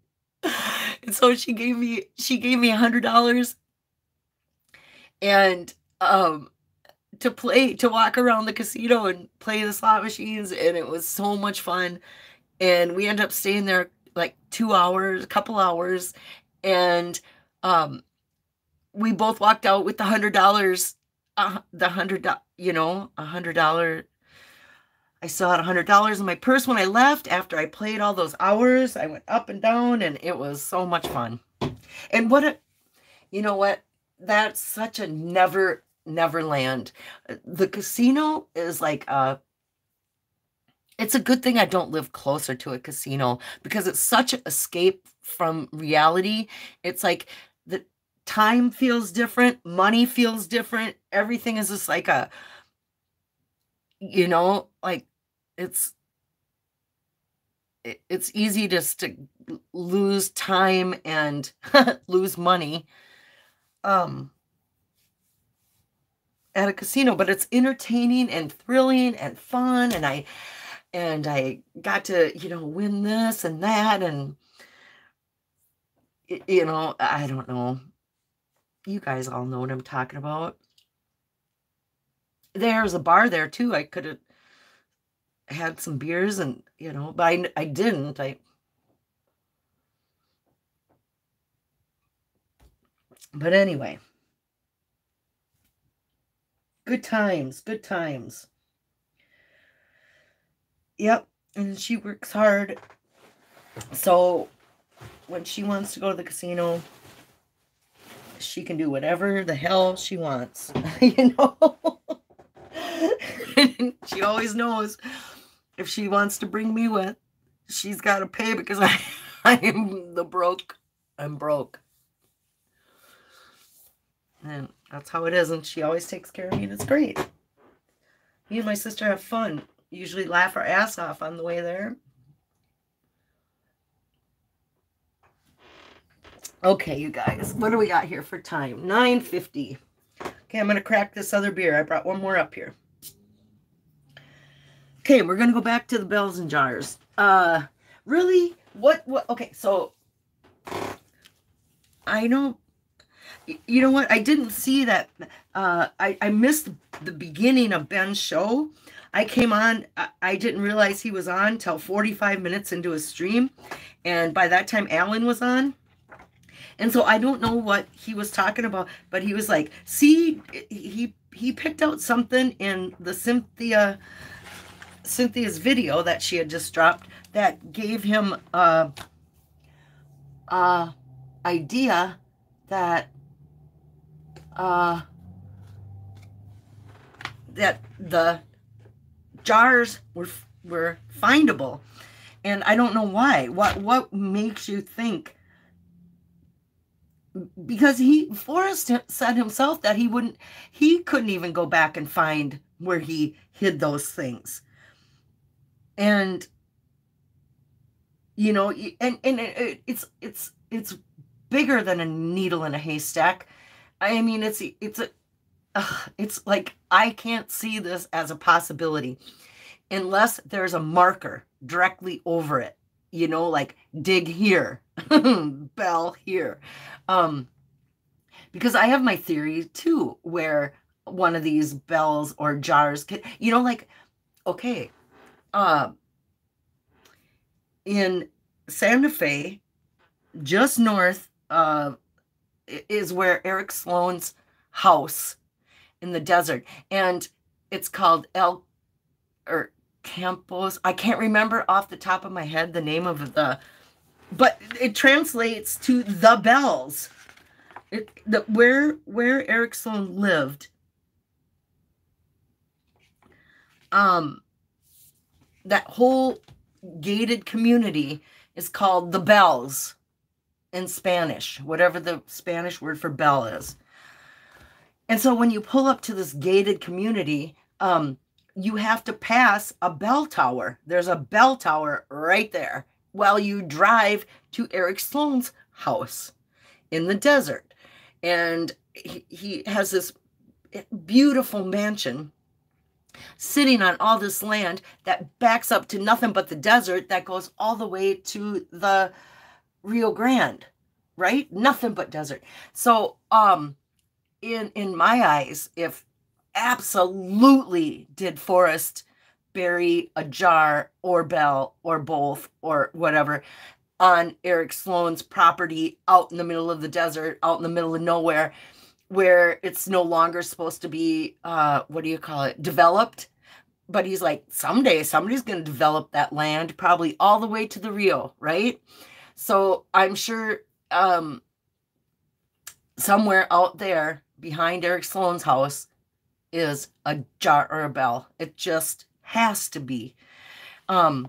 And so she gave me she gave me a hundred dollars and um to play to walk around the casino and play the slot machines and it was so much fun. And we ended up staying there like two hours a couple hours and um we both walked out with the hundred dollars uh, the hundred you know a hundred dollar i still had a hundred dollars in my purse when i left. After i played all those hours i went up and down and it was so much fun. And what a you know what? That's such a never Neverland. Uh, the casino is like a it's a good thing I don't live closer to a casino because it's such an escape from reality. It's like the time feels different, money feels different. Everything is just like a you know, like it's it's easy just to lose time and lose money. Um at a casino, but it's entertaining and thrilling and fun. And I, and I got to, you know, win this and that. And, you know, I don't know. You guys all know what I'm talking about. There's a bar there too. I could have had some beers and, you know, but I, I didn't. I, but anyway. Good times, good times. Yep. And she works hard. So when she wants to go to the casino, she can do whatever the hell she wants. you know? she always knows if she wants to bring me with, she's got to pay because I, I am the broke. I'm broke. And that's how it is. And she always takes care of me. And it's great. Me and my sister have fun. Usually laugh our ass off on the way there. Okay, you guys. What do we got here for time? 9.50. Okay, I'm going to crack this other beer. I brought one more up here. Okay, we're going to go back to the bells and jars. Uh, really? What, what? Okay, so I know you know what? I didn't see that. Uh, I, I missed the beginning of Ben's show. I came on, I, I didn't realize he was on till 45 minutes into his stream. And by that time, Alan was on. And so I don't know what he was talking about, but he was like, see, he he picked out something in the Cynthia Cynthia's video that she had just dropped that gave him a, a idea that uh, that the jars were were findable, and I don't know why. What what makes you think? Because he Forrest said himself that he wouldn't, he couldn't even go back and find where he hid those things, and you know, and and it, it's it's it's bigger than a needle in a haystack I mean, it's it's a it's like I can't see this as a possibility unless there's a marker directly over it. You know, like dig here, bell here. Um, because I have my theory too, where one of these bells or jars can, you know, like, okay, uh, in Santa Fe, just north of is where Eric Sloane's house in the desert, and it's called El or Campos. I can't remember off the top of my head the name of the, but it translates to the bells. It the where where Eric Sloane lived. Um, that whole gated community is called the Bells in Spanish, whatever the Spanish word for bell is. And so when you pull up to this gated community, um, you have to pass a bell tower. There's a bell tower right there while you drive to Eric Sloane's house in the desert. And he, he has this beautiful mansion sitting on all this land that backs up to nothing but the desert that goes all the way to the Rio Grande, right? Nothing but desert. So, um, in in my eyes, if absolutely did Forrest bury a jar or bell or both or whatever on Eric Sloane's property out in the middle of the desert, out in the middle of nowhere, where it's no longer supposed to be uh what do you call it developed but he's like someday somebody's going to develop that land probably all the way to the rio right so I'm sure um, somewhere out there behind Eric Sloane's house is a jar or a bell. It just has to be. Um,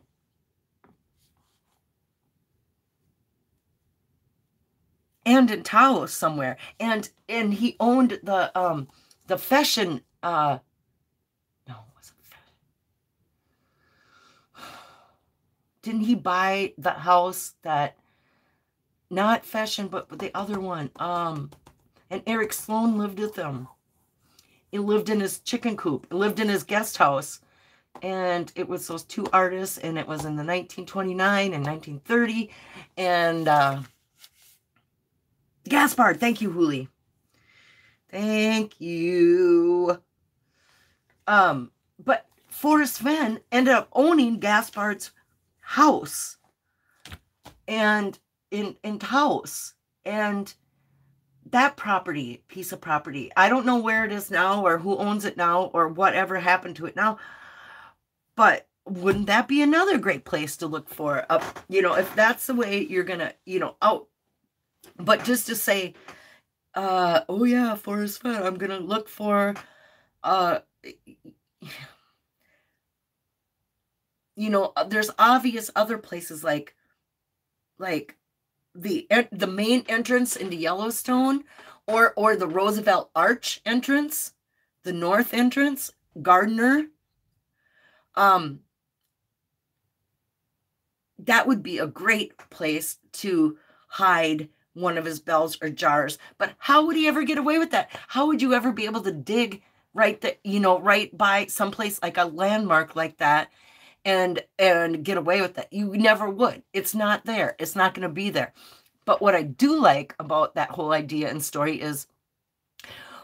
and in Taos somewhere. And and he owned the um the fashion uh no, wasn't didn't he buy the house that not fashion but, the other one um and eric sloane lived with them he lived in his chicken coop. He lived in his guest house. And it was those two artists and it was in the 1929 and 1930 and uh gaspard thank you Huli. thank you. Um but forrest fenn ended up owning gaspard's house and in in Taos and that property piece of property I don't know where it is now or who owns it now or whatever happened to it now but wouldn't that be another great place to look for? Uh, you know, if that's the way you're gonna, you know, out. But just to say, uh, oh yeah, Forrest Fenn, I'm gonna look for, uh, you know, uh, there's obvious other places like, like the the main entrance into Yellowstone, or or the Roosevelt Arch entrance, the north entrance, Gardiner. Um, that would be a great place to hide one of his bells or jars. But how would he ever get away with that? How would you ever be able to dig right that you know right by someplace like a landmark like that and and get away with that? You never would. It's not there. It's not going to be there. But what I do like about that whole idea and story is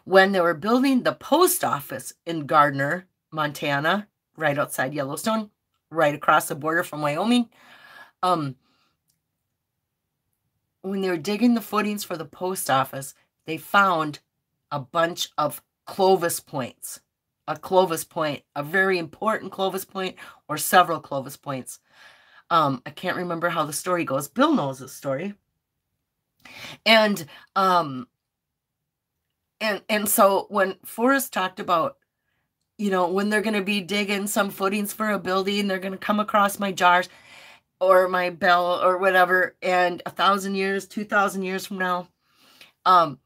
when they were building the post office in Gardiner, Montana, right outside Yellowstone, right across the border from Wyoming. Um, when they were digging the footings for the post office, they found a bunch of Clovis points. A Clovis point, a very important Clovis point, or several Clovis points. Um, I can't remember how the story goes. Bill knows the story. And um and and so when Forrest talked about you know when they're going to be digging some footings for a building they're going to come across my jars or my bell or whatever and a thousand years two thousand years from now um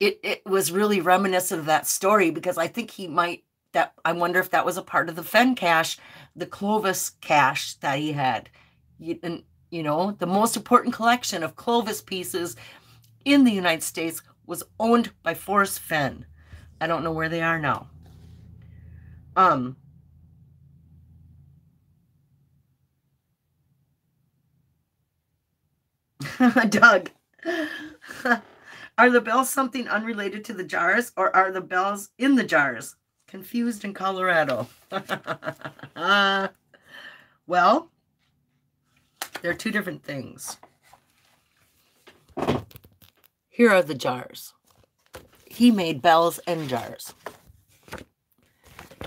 it it was really reminiscent of that story because i think he might that i wonder if that was a part of the Fenn cache the clovis cache that he had you, and you know the most important collection of clovis pieces in the united states was owned by Forrest Fenn. I don't know where they are now. Um, Doug, are the bells something unrelated to the jars or are the bells in the jars? Confused in Colorado. uh, well, they're two different things. Here are the jars. He made bells and jars.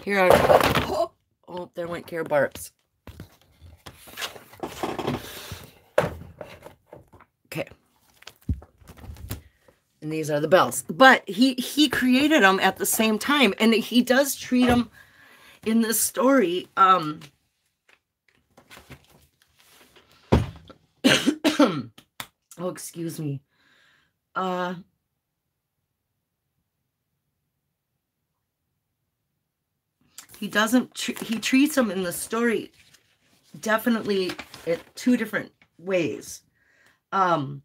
Here are, oh, oh there went Care Barks. Okay. And these are the bells. But he he created them at the same time. And he does treat them in this story. Um oh, excuse me uh he doesn't tr- he treats them in the story definitely in two different ways um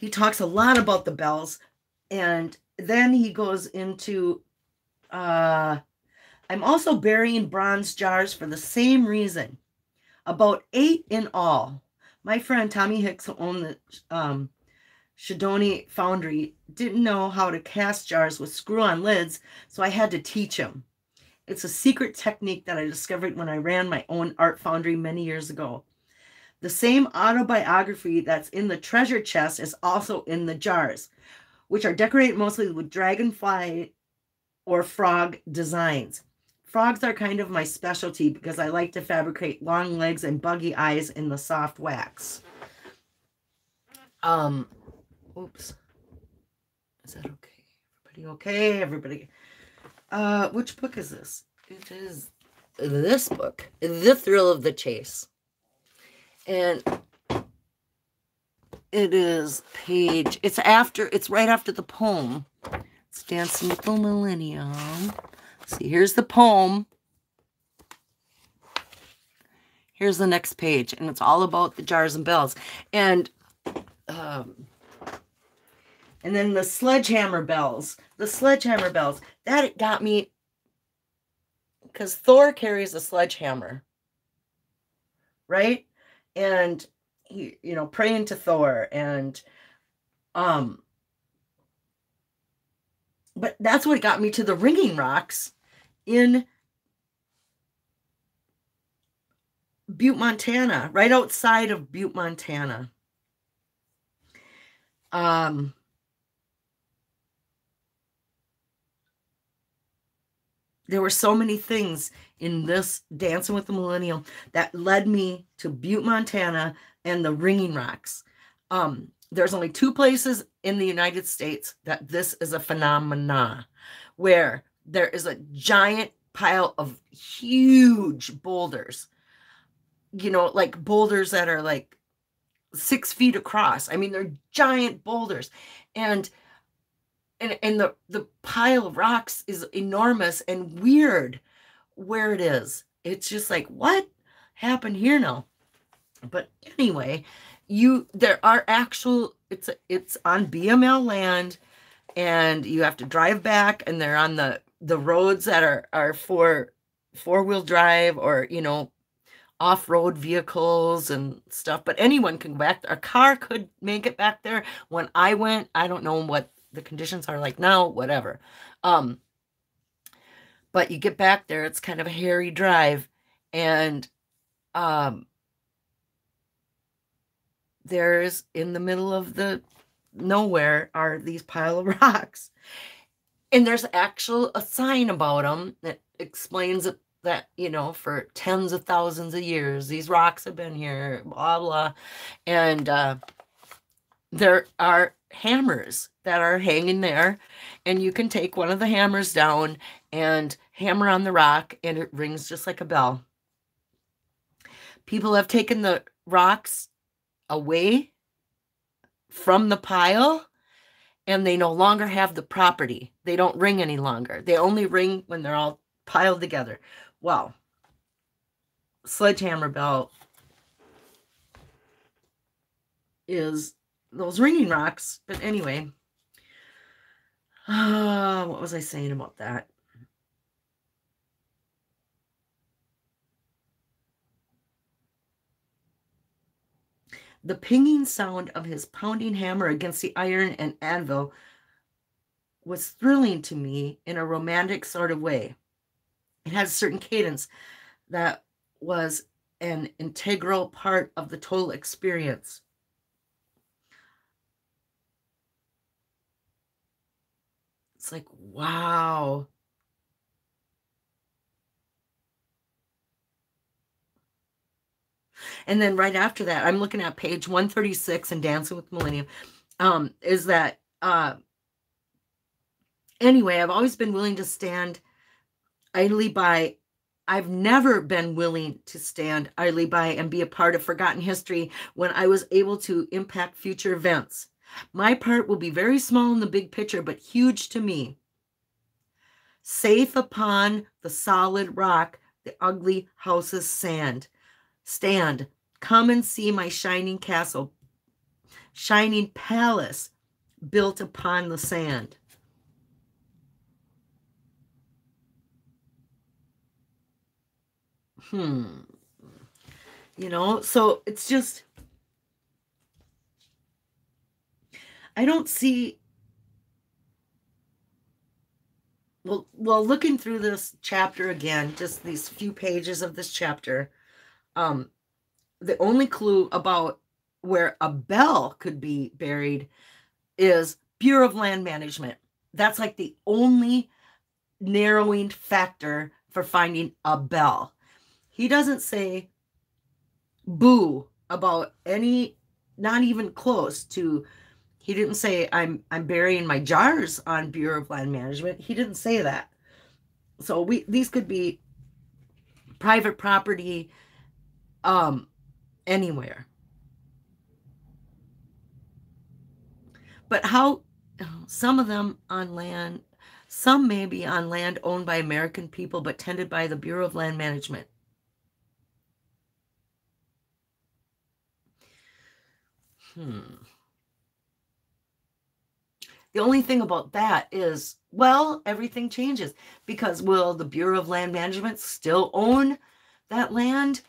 he talks a lot about the bells and then he goes into uh i'm also burying bronze jars for the same reason about eight in all my friend tommy hicks who owned the um Shidoni Foundry didn't know how to cast jars with screw-on lids, so I had to teach him. It's a secret technique that I discovered when I ran my own art foundry many years ago. The same autobiography that's in the treasure chest is also in the jars, which are decorated mostly with dragonfly or frog designs. Frogs are kind of my specialty because I like to fabricate long legs and buggy eyes in the soft wax. Um, Oops. Is that okay? Everybody okay? Everybody. Uh, which book is this? It is this book, The Thrill of the Chase. And it is page, it's after, it's right after the poem. It's Dancing with the Millennium. see, here's the poem. Here's the next page, and it's all about the jars and bells. And um, and then the sledgehammer bells, the sledgehammer bells, that got me because Thor carries a sledgehammer, right? And he, you know, praying to Thor and, um, but that's what got me to the ringing rocks in Butte, Montana, right outside of Butte, Montana. Um, there were so many things in this Dancing with the Millennial that led me to Butte, Montana and the Ringing Rocks. Um, there's only two places in the United States that this is a phenomena where there is a giant pile of huge boulders, you know, like boulders that are like six feet across. I mean, they're giant boulders. And and and the the pile of rocks is enormous and weird where it is. It's just like what happened here now. But anyway, you there are actual it's it's on BLM land and you have to drive back and they're on the the roads that are are for four-wheel drive or you know off-road vehicles and stuff but anyone can go back a car could make it back there when i went i don't know what the conditions are like now whatever um but you get back there it's kind of a hairy drive and um there's in the middle of the nowhere are these pile of rocks and there's actual a sign about them that explains it that you know for tens of thousands of years these rocks have been here blah blah and uh there are hammers that are hanging there and you can take one of the hammers down and hammer on the rock and it rings just like a bell people have taken the rocks away from the pile and they no longer have the property. They don't ring any longer. They only ring when they're all piled together. Well, sledgehammer bell is those ringing rocks. But anyway, uh, what was I saying about that? The pinging sound of his pounding hammer against the iron and anvil was thrilling to me in a romantic sort of way. It had a certain cadence that was an integral part of the total experience. It's like, wow. And then right after that, I'm looking at page 136 in Dancing with Millennium. Um, is that uh anyway, I've always been willing to stand idly by. I've never been willing to stand idly by and be a part of forgotten history when I was able to impact future events. My part will be very small in the big picture, but huge to me. Safe upon the solid rock, the ugly houses sand. Stand, come and see my shining castle, shining palace built upon the sand. Hmm. You know, so it's just, I don't see well well looking through this chapter again just these few pages of this chapter um, the only clue about where a bell could be buried is Bureau of Land Management. That's like the only narrowing factor for finding a bell. He doesn't say boo about any, not even close to. He didn't say I'm I'm burying my jars on Bureau of Land Management. He didn't say that. So we these could be private property um anywhere but how some of them on land some may be on land owned by american people but tended by the bureau of land management hmm the only thing about that is well everything changes because will the bureau of land management still own that land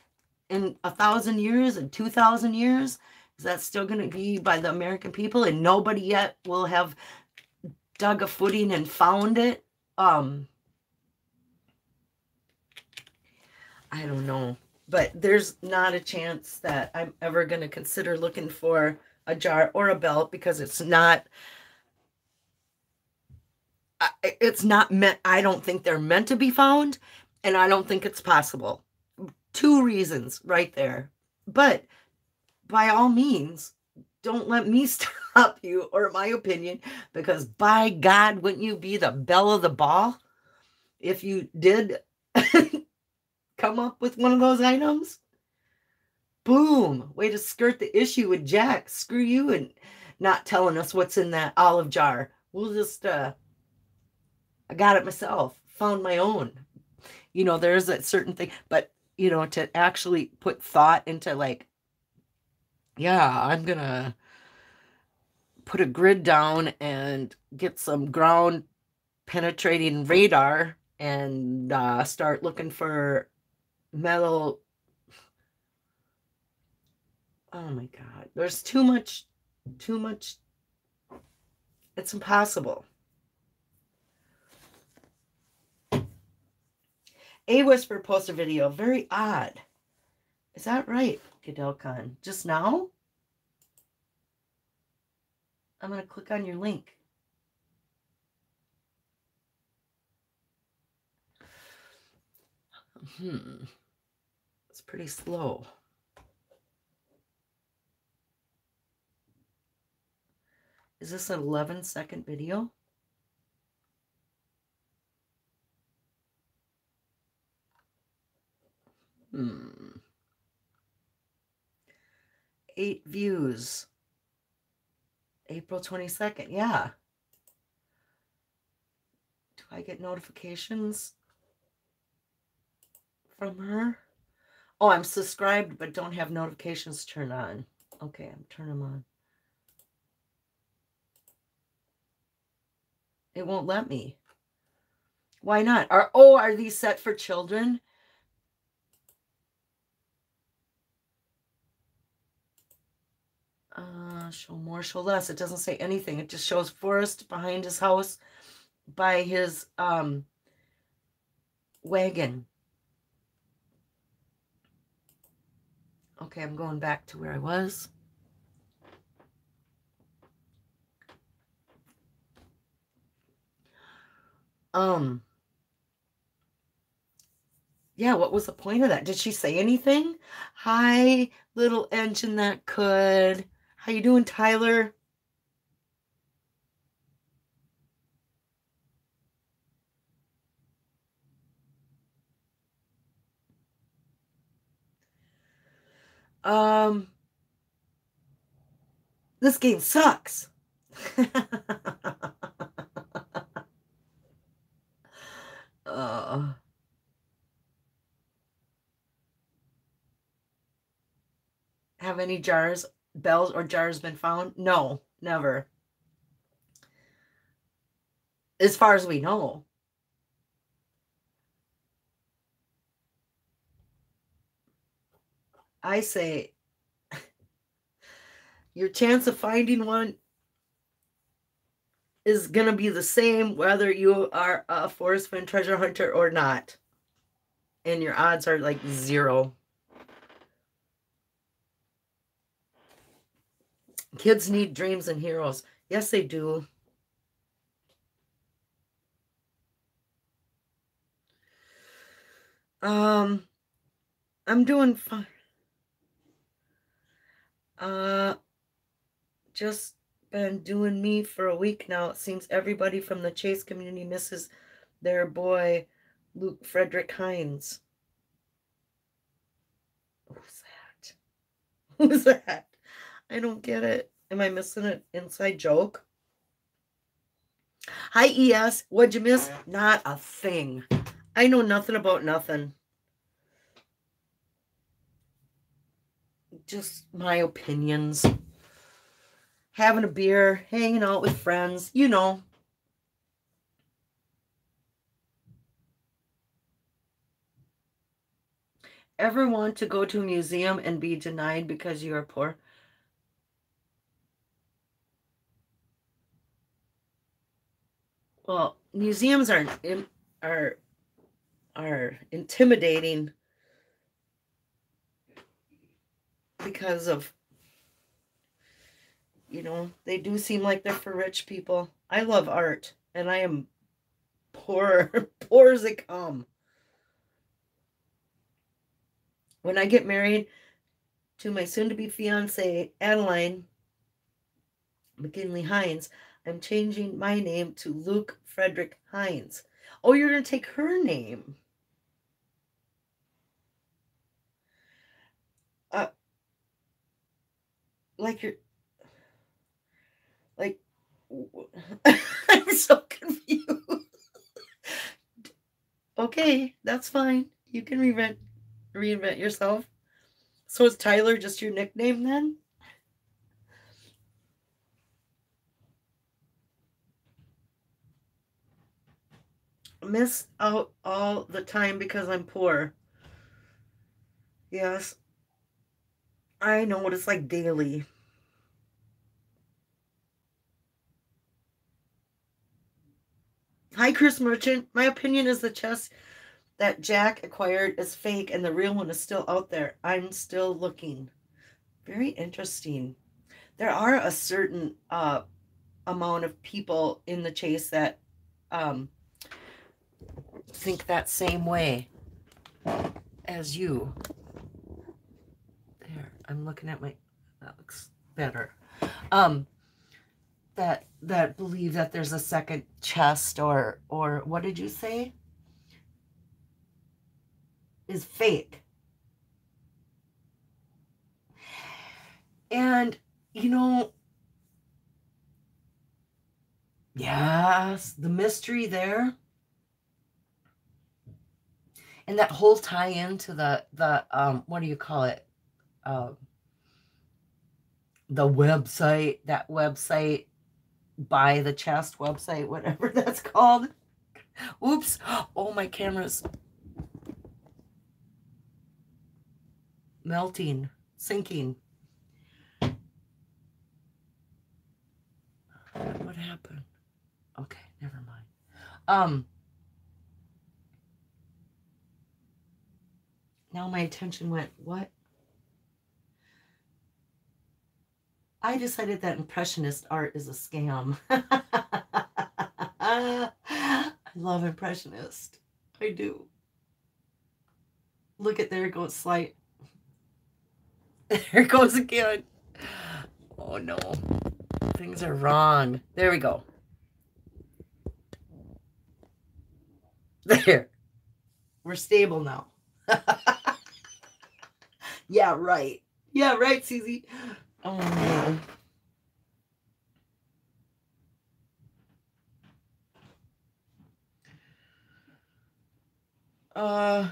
in a thousand years and two thousand years? Is that still going to be by the American people and nobody yet will have dug a footing and found it? Um, I don't know. But there's not a chance that I'm ever going to consider looking for a jar or a belt because it's not it's not meant i don't think they're meant to be found and i don't think it's possible. Two reasons right there. But by all means don't let me stop you or my opinion because by god wouldn't you be the belle of the ball if you did come up with one of those items? Boom. Way to skirt the issue with jack. Screw you and not telling us what's in that olive jar. We'll just uh i got it myself found my own. You know there's a certain thing but you know to actually put thought into like yeah i'm gonna put a grid down and get some ground penetrating radar and uh, start looking for metal. Oh my god there's too much too much. It's impossible a whisper post a video. Very odd. Is that right Goodell Khan? just now? I'm going to click on your link. Hmm. It's pretty slow. Is this an 11 second video? Hmm. Eight views. April 22nd. Yeah. Do I get notifications from her? Oh, I'm subscribed but don't have notifications turned on. Okay, I'm turning them on. It won't let me. Why not? Are oh, are these set for children? Uh, show more, show less. It doesn't say anything. It just shows forest behind his house by his um wagon. Okay, I'm going back to where I was. Um, yeah, what was the point of that? Did she say anything? Hi, little engine that could. How you doing, Tyler? Um, this game sucks. Uh, have any jars, bells, or jars been found? No, never. As far as we know. I say your chance of finding one is going to be the same whether you are a Forrest Fenn treasure hunter or not. And your odds are like zero. Kids need dreams and heroes. Yes, they do. Um, I'm doing fine. Uh, just been doing me for a week now. It seems everybody from the Chase community misses their boy, Luke Frederick Hines. Who's that? Who's that? I don't get it. Am I missing an inside joke? Hi, ES. What'd you miss? Not a thing. I know nothing about nothing. Just my opinions having a beer, hanging out with friends, you know. Ever want to go to a museum and be denied because you are poor? Well, museums are are are intimidating because of you know, they do seem like they're for rich people. I love art and I am poor, poor as they come. When I get married to my soon to be fiance, Adeline McKinley Hines, I'm changing my name to Luke Frederick Hines. Oh, you're going to take her name. Uh, like you're, like, I'm so confused. okay, that's fine. You can reinvent reinvent yourself. So is Tyler just your nickname then? Miss out all the time because I'm poor. Yes. I know what it's like daily. Hi, Chris Merchant. My opinion is the chest that Jack acquired is fake and the real one is still out there. I'm still looking. Very interesting. There are a certain uh, amount of people in the chase that um, think that same way as you. There, I'm looking at my, that looks better. Um, that that believe that there's a second chest or or what did you say is fake and you know yes the mystery there and that whole tie into the the um what do you call it um the website that website buy the chest website, whatever that's called. Oops. Oh, my camera's melting, sinking. What happened? Okay, never mind. Um now my attention went, what? I decided that Impressionist art is a scam. I love Impressionist. I do. Look at there it goes slight. There it goes again. Oh no. Things are wrong. There we go. There. We're stable now. yeah, right. Yeah, right, Susie. Oh no. Uh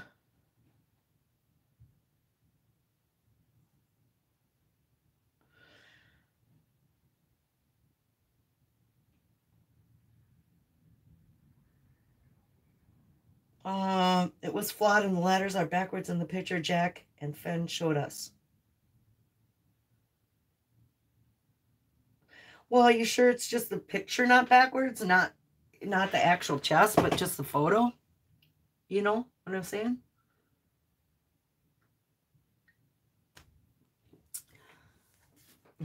Um, it was flawed and the ladders are backwards in the picture Jack and Fenn showed us. Well, are you sure it's just the picture not backwards, not not the actual chest, but just the photo? You know what I'm saying?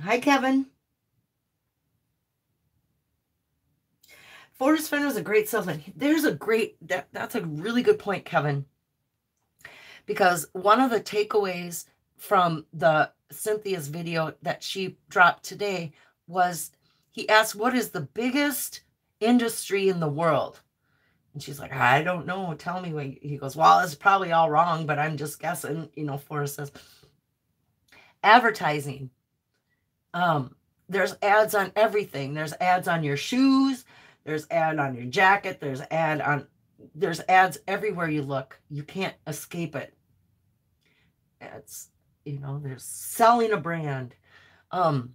Hi, Kevin. Forrest was a great salesman. There's a great that, that's a really good point, Kevin. Because one of the takeaways from the Cynthia's video that she dropped today was he asked, What is the biggest industry in the world? And she's like, I don't know. Tell me. He goes, Well, it's probably all wrong, but I'm just guessing. You know, Forrest says, Advertising. Um, there's ads on everything. There's ads on your shoes. There's ad on your jacket. There's ad on there's ads everywhere you look. You can't escape it. It's you know, there's selling a brand. Um,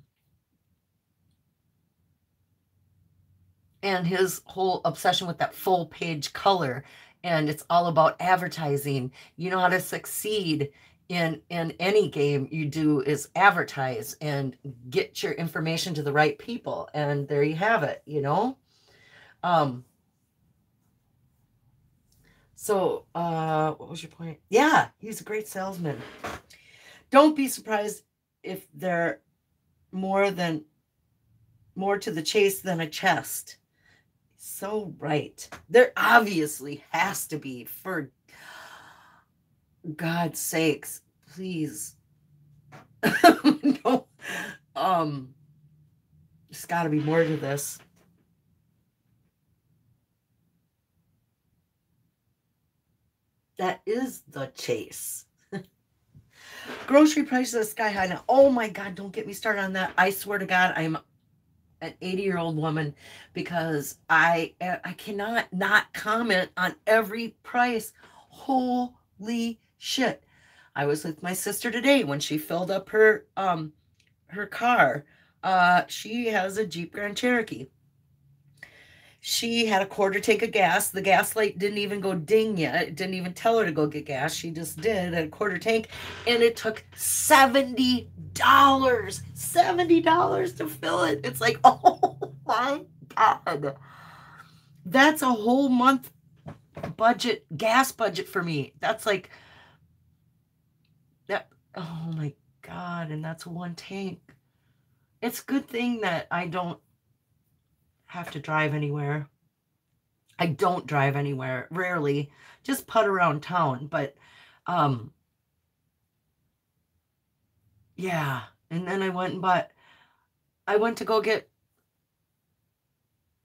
and his whole obsession with that full page color and it's all about advertising you know how to succeed in in any game you do is advertise and get your information to the right people and there you have it you know um so uh what was your point yeah he's a great salesman don't be surprised if they're more than more to the chase than a chest So right. There obviously has to be, for God's sakes, please. no. Um, there's got to be more to this. That is the chase. Grocery prices are sky high now. Oh my God, don't get me started on that. I swear to God, I'm an 80 year old woman because I I cannot not comment on every price. Holy shit. I was with my sister today when she filled up her um her car. Uh she has a Jeep Grand Cherokee. She had a quarter tank of gas. The gas light didn't even go ding yet. It didn't even tell her to go get gas. She just did a quarter tank. And it took $70. $70 to fill it. It's like, oh my God. That's a whole month budget, gas budget for me. That's like, that, oh my God. And that's one tank. It's a good thing that I don't have to drive anywhere. I don't drive anywhere, rarely, just put around town. But um yeah. And then I went and bought I went to go get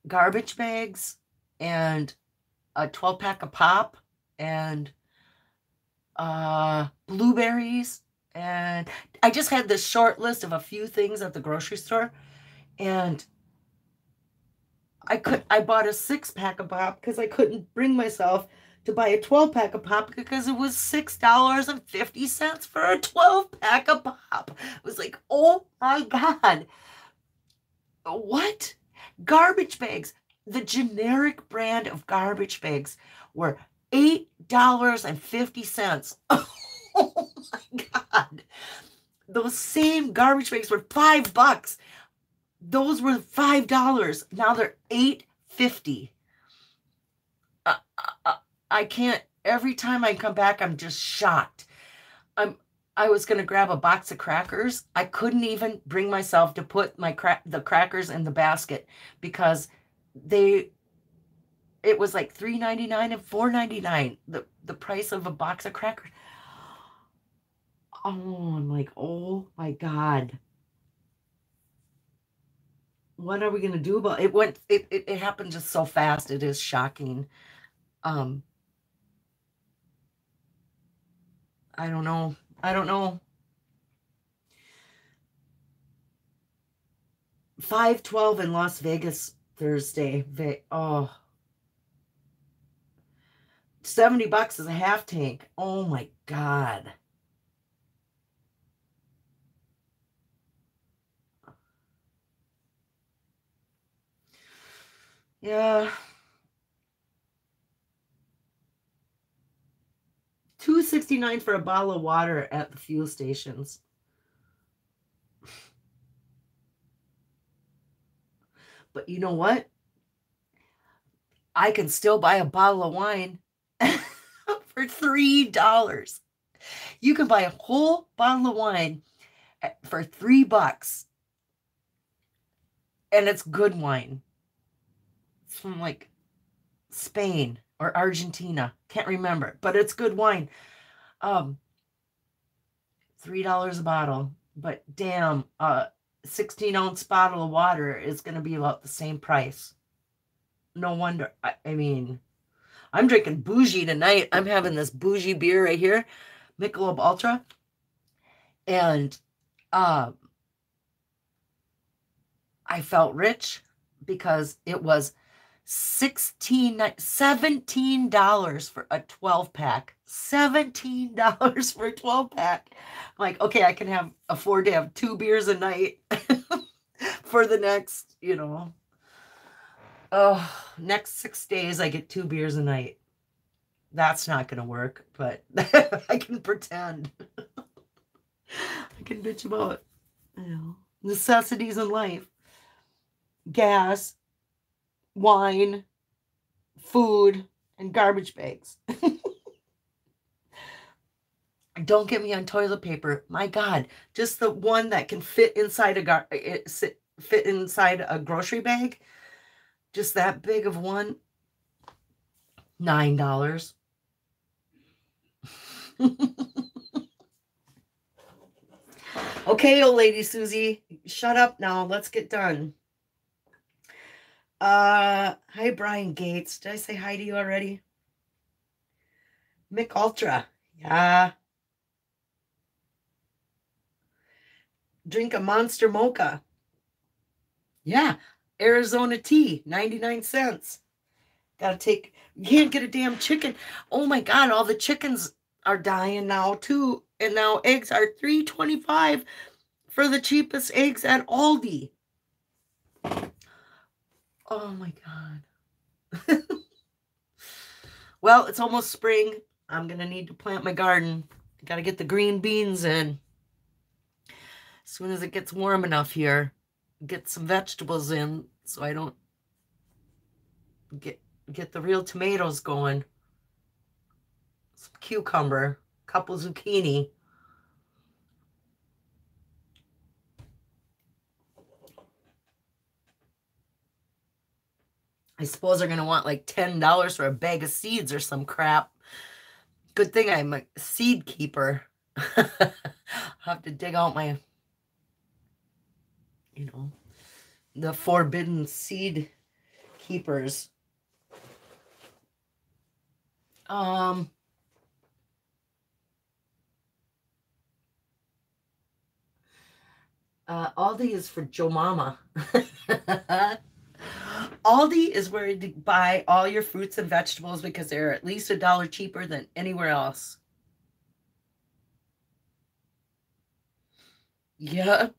garbage bags and a 12 pack of pop and uh blueberries and I just had this short list of a few things at the grocery store and I could I bought a six pack of pop because I couldn't bring myself to buy a 12 pack of pop because it was six dollars and fifty cents for a 12 pack of pop. I was like, oh my god. What? Garbage bags. The generic brand of garbage bags were eight dollars and fifty cents. Oh my god. Those same garbage bags were five bucks those were five dollars. Now they're eight fifty. Uh, uh, I can't. Every time I come back, I'm just shocked. I'm. I was gonna grab a box of crackers. I couldn't even bring myself to put my crack the crackers in the basket because they. It was like three ninety nine and four ninety nine. The the price of a box of crackers. Oh, I'm like, oh my god what are we going to do about it went it, it it happened just so fast it is shocking. Um i don't know i don't know. 512 in las vegas thursday oh. 70 bucks is a half tank oh my god Yeah. 269 for a bottle of water at the fuel stations. But you know what? I can still buy a bottle of wine for $3. You can buy a whole bottle of wine for 3 bucks. And it's good wine from like Spain or Argentina. Can't remember, but it's good wine. Um, three dollars a bottle. But damn, a 16 ounce bottle of water is going to be about the same price. No wonder. I, I, mean, I'm drinking bougie tonight. I'm having this bougie beer right here, Michelob Ultra, and um, I felt rich because it was 16 $17 for a 12 pack. $17 for a 12 pack. I'm like okay i can have afford to have two beers a night for the next you know. Oh next six days i get two beers a night. That's not gonna work but i can pretend. I can bitch about you know necessities in life. Gas wine, food, and garbage bags. Don't get me on toilet paper. My God, just the one that can fit inside a gar- fit inside a grocery bag. just that big of one, $9. okay, old lady Susie, shut up now. Let's get done. Uh, hi, Brian Gates. Did I say hi to you already? Mich Ultra. Yeah. Drink a monster mocha. Yeah. Arizona tea, 99 cents. Gotta take, you can't get a damn chicken. Oh my God, all the chickens are dying now too. And now eggs are 325 for the cheapest eggs at Aldi. Oh my God. well, it's almost spring. I'm going to need to plant my garden. Got to get the green beans in. As soon as it gets warm enough here, get some vegetables in so I don't get get the real tomatoes going. Some cucumber, couple zucchini. I suppose they're going to want like $10 for a bag of seeds or some crap. Good thing I'm a seed keeper. I'll have to dig out my, you know, the forbidden seed keepers. Um, uh, Aldi is for Joe Mama. Aldi is where you buy all your fruits and vegetables because they're at least a dollar cheaper than anywhere else. Yep.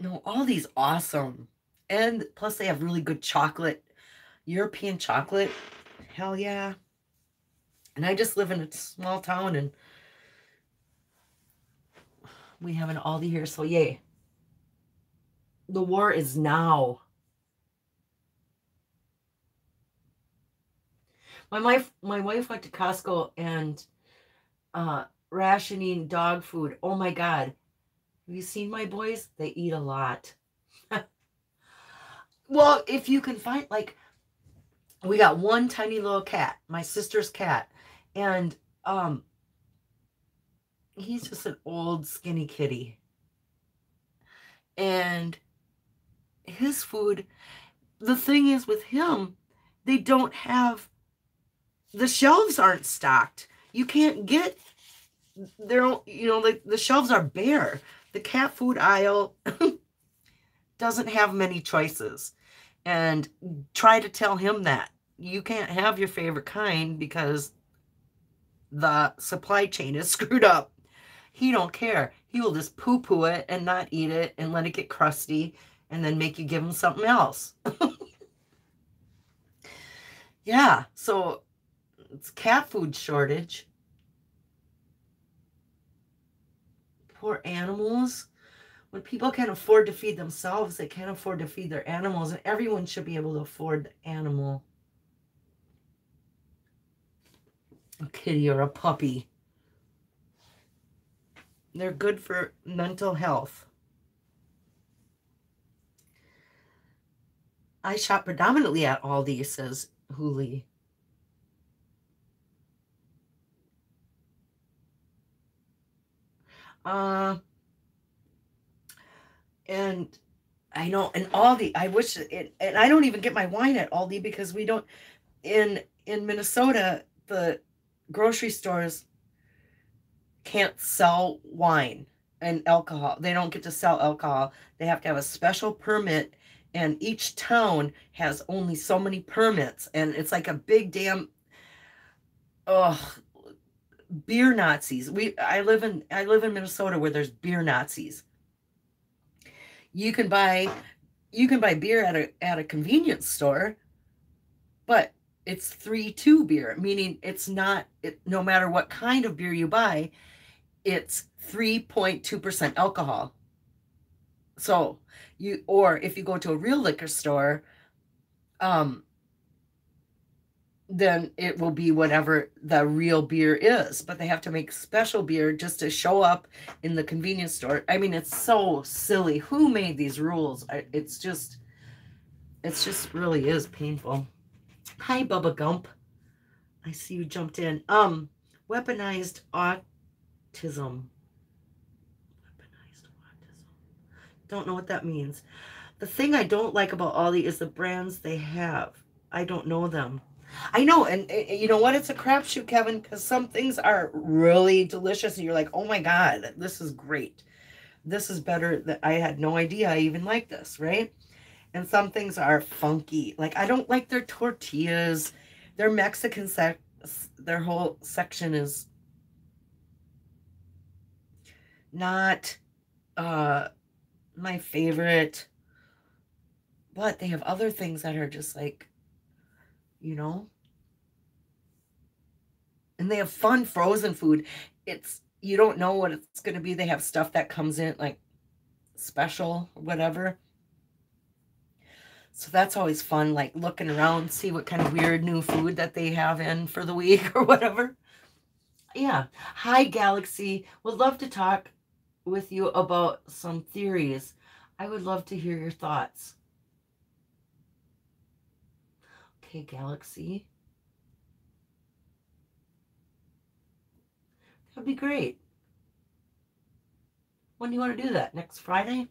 No, Aldi's awesome. And plus they have really good chocolate. European chocolate. Hell yeah. And I just live in a small town and we have an Aldi here, so yay the war is now. My wife, my wife went to Costco and uh, rationing dog food. Oh my God. Have you seen my boys? They eat a lot. well, if you can find, like, we got one tiny little cat, my sister's cat, and um, he's just an old skinny kitty. And his food, the thing is with him, they don't have the shelves aren't stocked. You can't get there you know the, the shelves are bare. The cat food aisle doesn't have many choices. And try to tell him that you can't have your favorite kind because the supply chain is screwed up. He don't care. He will just poo-poo it and not eat it and let it get crusty and then make you give them something else. yeah, so it's cat food shortage. Poor animals. When people can't afford to feed themselves, they can't afford to feed their animals, and everyone should be able to afford the animal. A kitty or a puppy. They're good for mental health. I shop predominantly at Aldi, says Hooli. Uh, and I know, and Aldi, I wish, it, and I don't even get my wine at Aldi because we don't, in in Minnesota, the grocery stores can't sell wine and alcohol. They don't get to sell alcohol. They have to have a special permit and each town has only so many permits and it's like a big damn oh beer nazis. We i live in i live in minnesota where there's beer nazis. You can buy you can buy beer at a at a convenience store but it's 3-2 beer meaning it's not it, no matter what kind of beer you buy it's 3.2% alcohol so you or if you go to a real liquor store, um, then it will be whatever the real beer is. But they have to make special beer just to show up in the convenience store. I mean, it's so silly. Who made these rules? It's just, it's just really is painful. Hi, Bubba Gump. I see you jumped in. Um, weaponized autism. Weaponized autism. Don't know what that means. The thing I don't like about Aldi is the brands they have. I don't know them. I know, and, and you know what? It's a crapshoot, Kevin, because some things are really delicious, and you're like, oh my god, this is great. This is better. That I had no idea I even like this, right? And some things are funky. Like I don't like their tortillas. Their Mexican sec, their whole section is not uh my favorite. But they have other things that are just like you know? And they have fun frozen food. It's, you don't know what it's going to be. They have stuff that comes in like special or whatever. So that's always fun, like looking around, see what kind of weird new food that they have in for the week or whatever. Yeah. Hi, Galaxy. Would love to talk with you about some theories. I would love to hear your thoughts. Okay, Galaxy. That'd be great. When do you want to do that? Next Friday?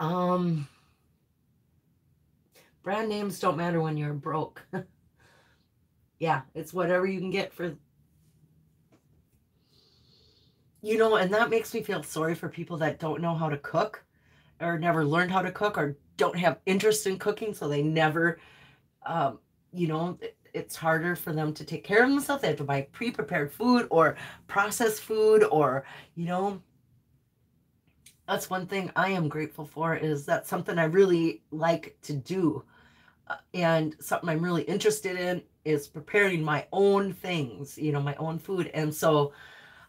Um, brand names don't matter when you're broke. yeah, it's whatever you can get for you know, and that makes me feel sorry for people that don't know how to cook or never learned how to cook or don't have interest in cooking. So they never, um, you know, it's harder for them to take care of themselves. They have to buy pre prepared food or processed food or, you know, that's one thing I am grateful for is that something I really like to do. And something I'm really interested in is preparing my own things, you know, my own food. And so,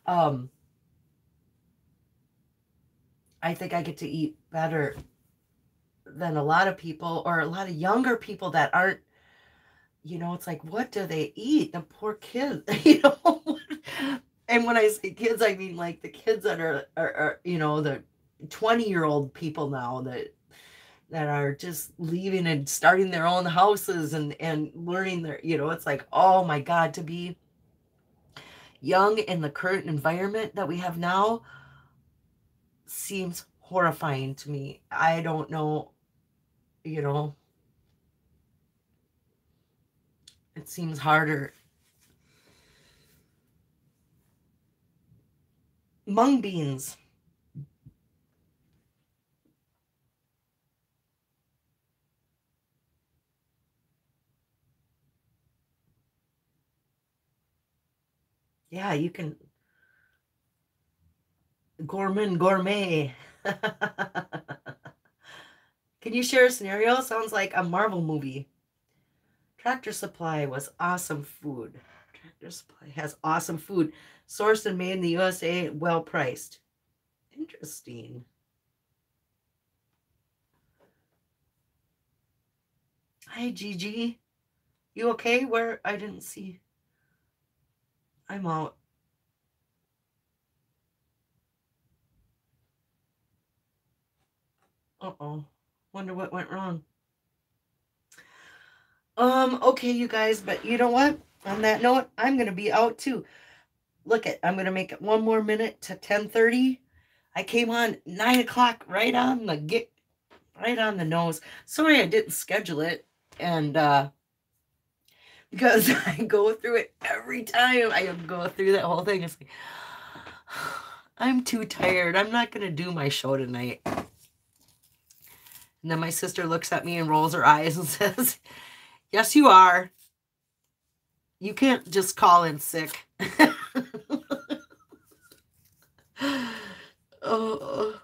um, I think I get to eat better than a lot of people or a lot of younger people that aren't you know it's like what do they eat the poor kids you know and when i say kids i mean like the kids that are, are, are you know the 20 year old people now that that are just leaving and starting their own houses and and learning their you know it's like oh my god to be young in the current environment that we have now seems horrifying to me. I don't know, you know, it seems harder. Mung beans. Yeah, you can Gourmand gourmet. Can you share a scenario? Sounds like a Marvel movie. Tractor Supply was awesome food. Tractor Supply has awesome food. Sourced and made in the USA, well priced. Interesting. Hi, Gigi. You okay? Where I didn't see. I'm out. Uh-oh. Wonder what went wrong. Um, okay, you guys, but you know what? On that note, I'm going to be out too. Look at, I'm going to make it one more minute to 1030. I came on 9 o'clock right on the get, right on the nose. Sorry I didn't schedule it. And, uh, because I go through it every time I go through that whole thing. It's like, I'm too tired. I'm not going to do my show tonight. And then my sister looks at me and rolls her eyes and says, Yes, you are. You can't just call in sick. oh.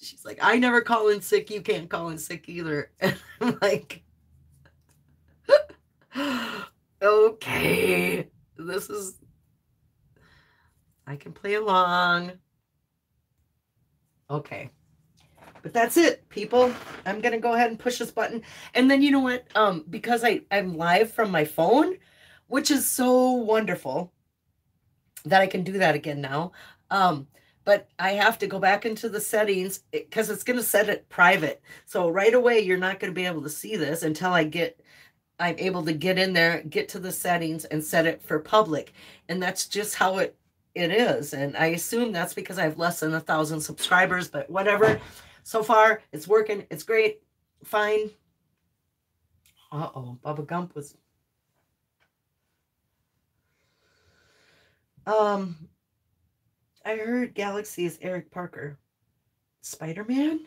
She's like, I never call in sick. You can't call in sick either. And I'm like, okay, this is, I can play along. Okay. But that's it, people. I'm gonna go ahead and push this button. And then you know what? Um, because I, I'm live from my phone, which is so wonderful that I can do that again now. Um, but I have to go back into the settings because it's gonna set it private. So right away, you're not gonna be able to see this until I get I'm able to get in there, get to the settings and set it for public. And that's just how it it is. And I assume that's because I have less than a thousand subscribers, but whatever. So far, it's working. It's great. Fine. Uh-oh, Bubba Gump was um I heard Galaxy is Eric Parker. Spider-Man?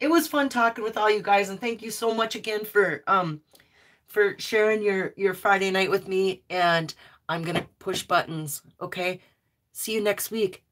It was fun talking with all you guys and thank you so much again for um for sharing your your Friday night with me and I'm going to push buttons, okay? See you next week.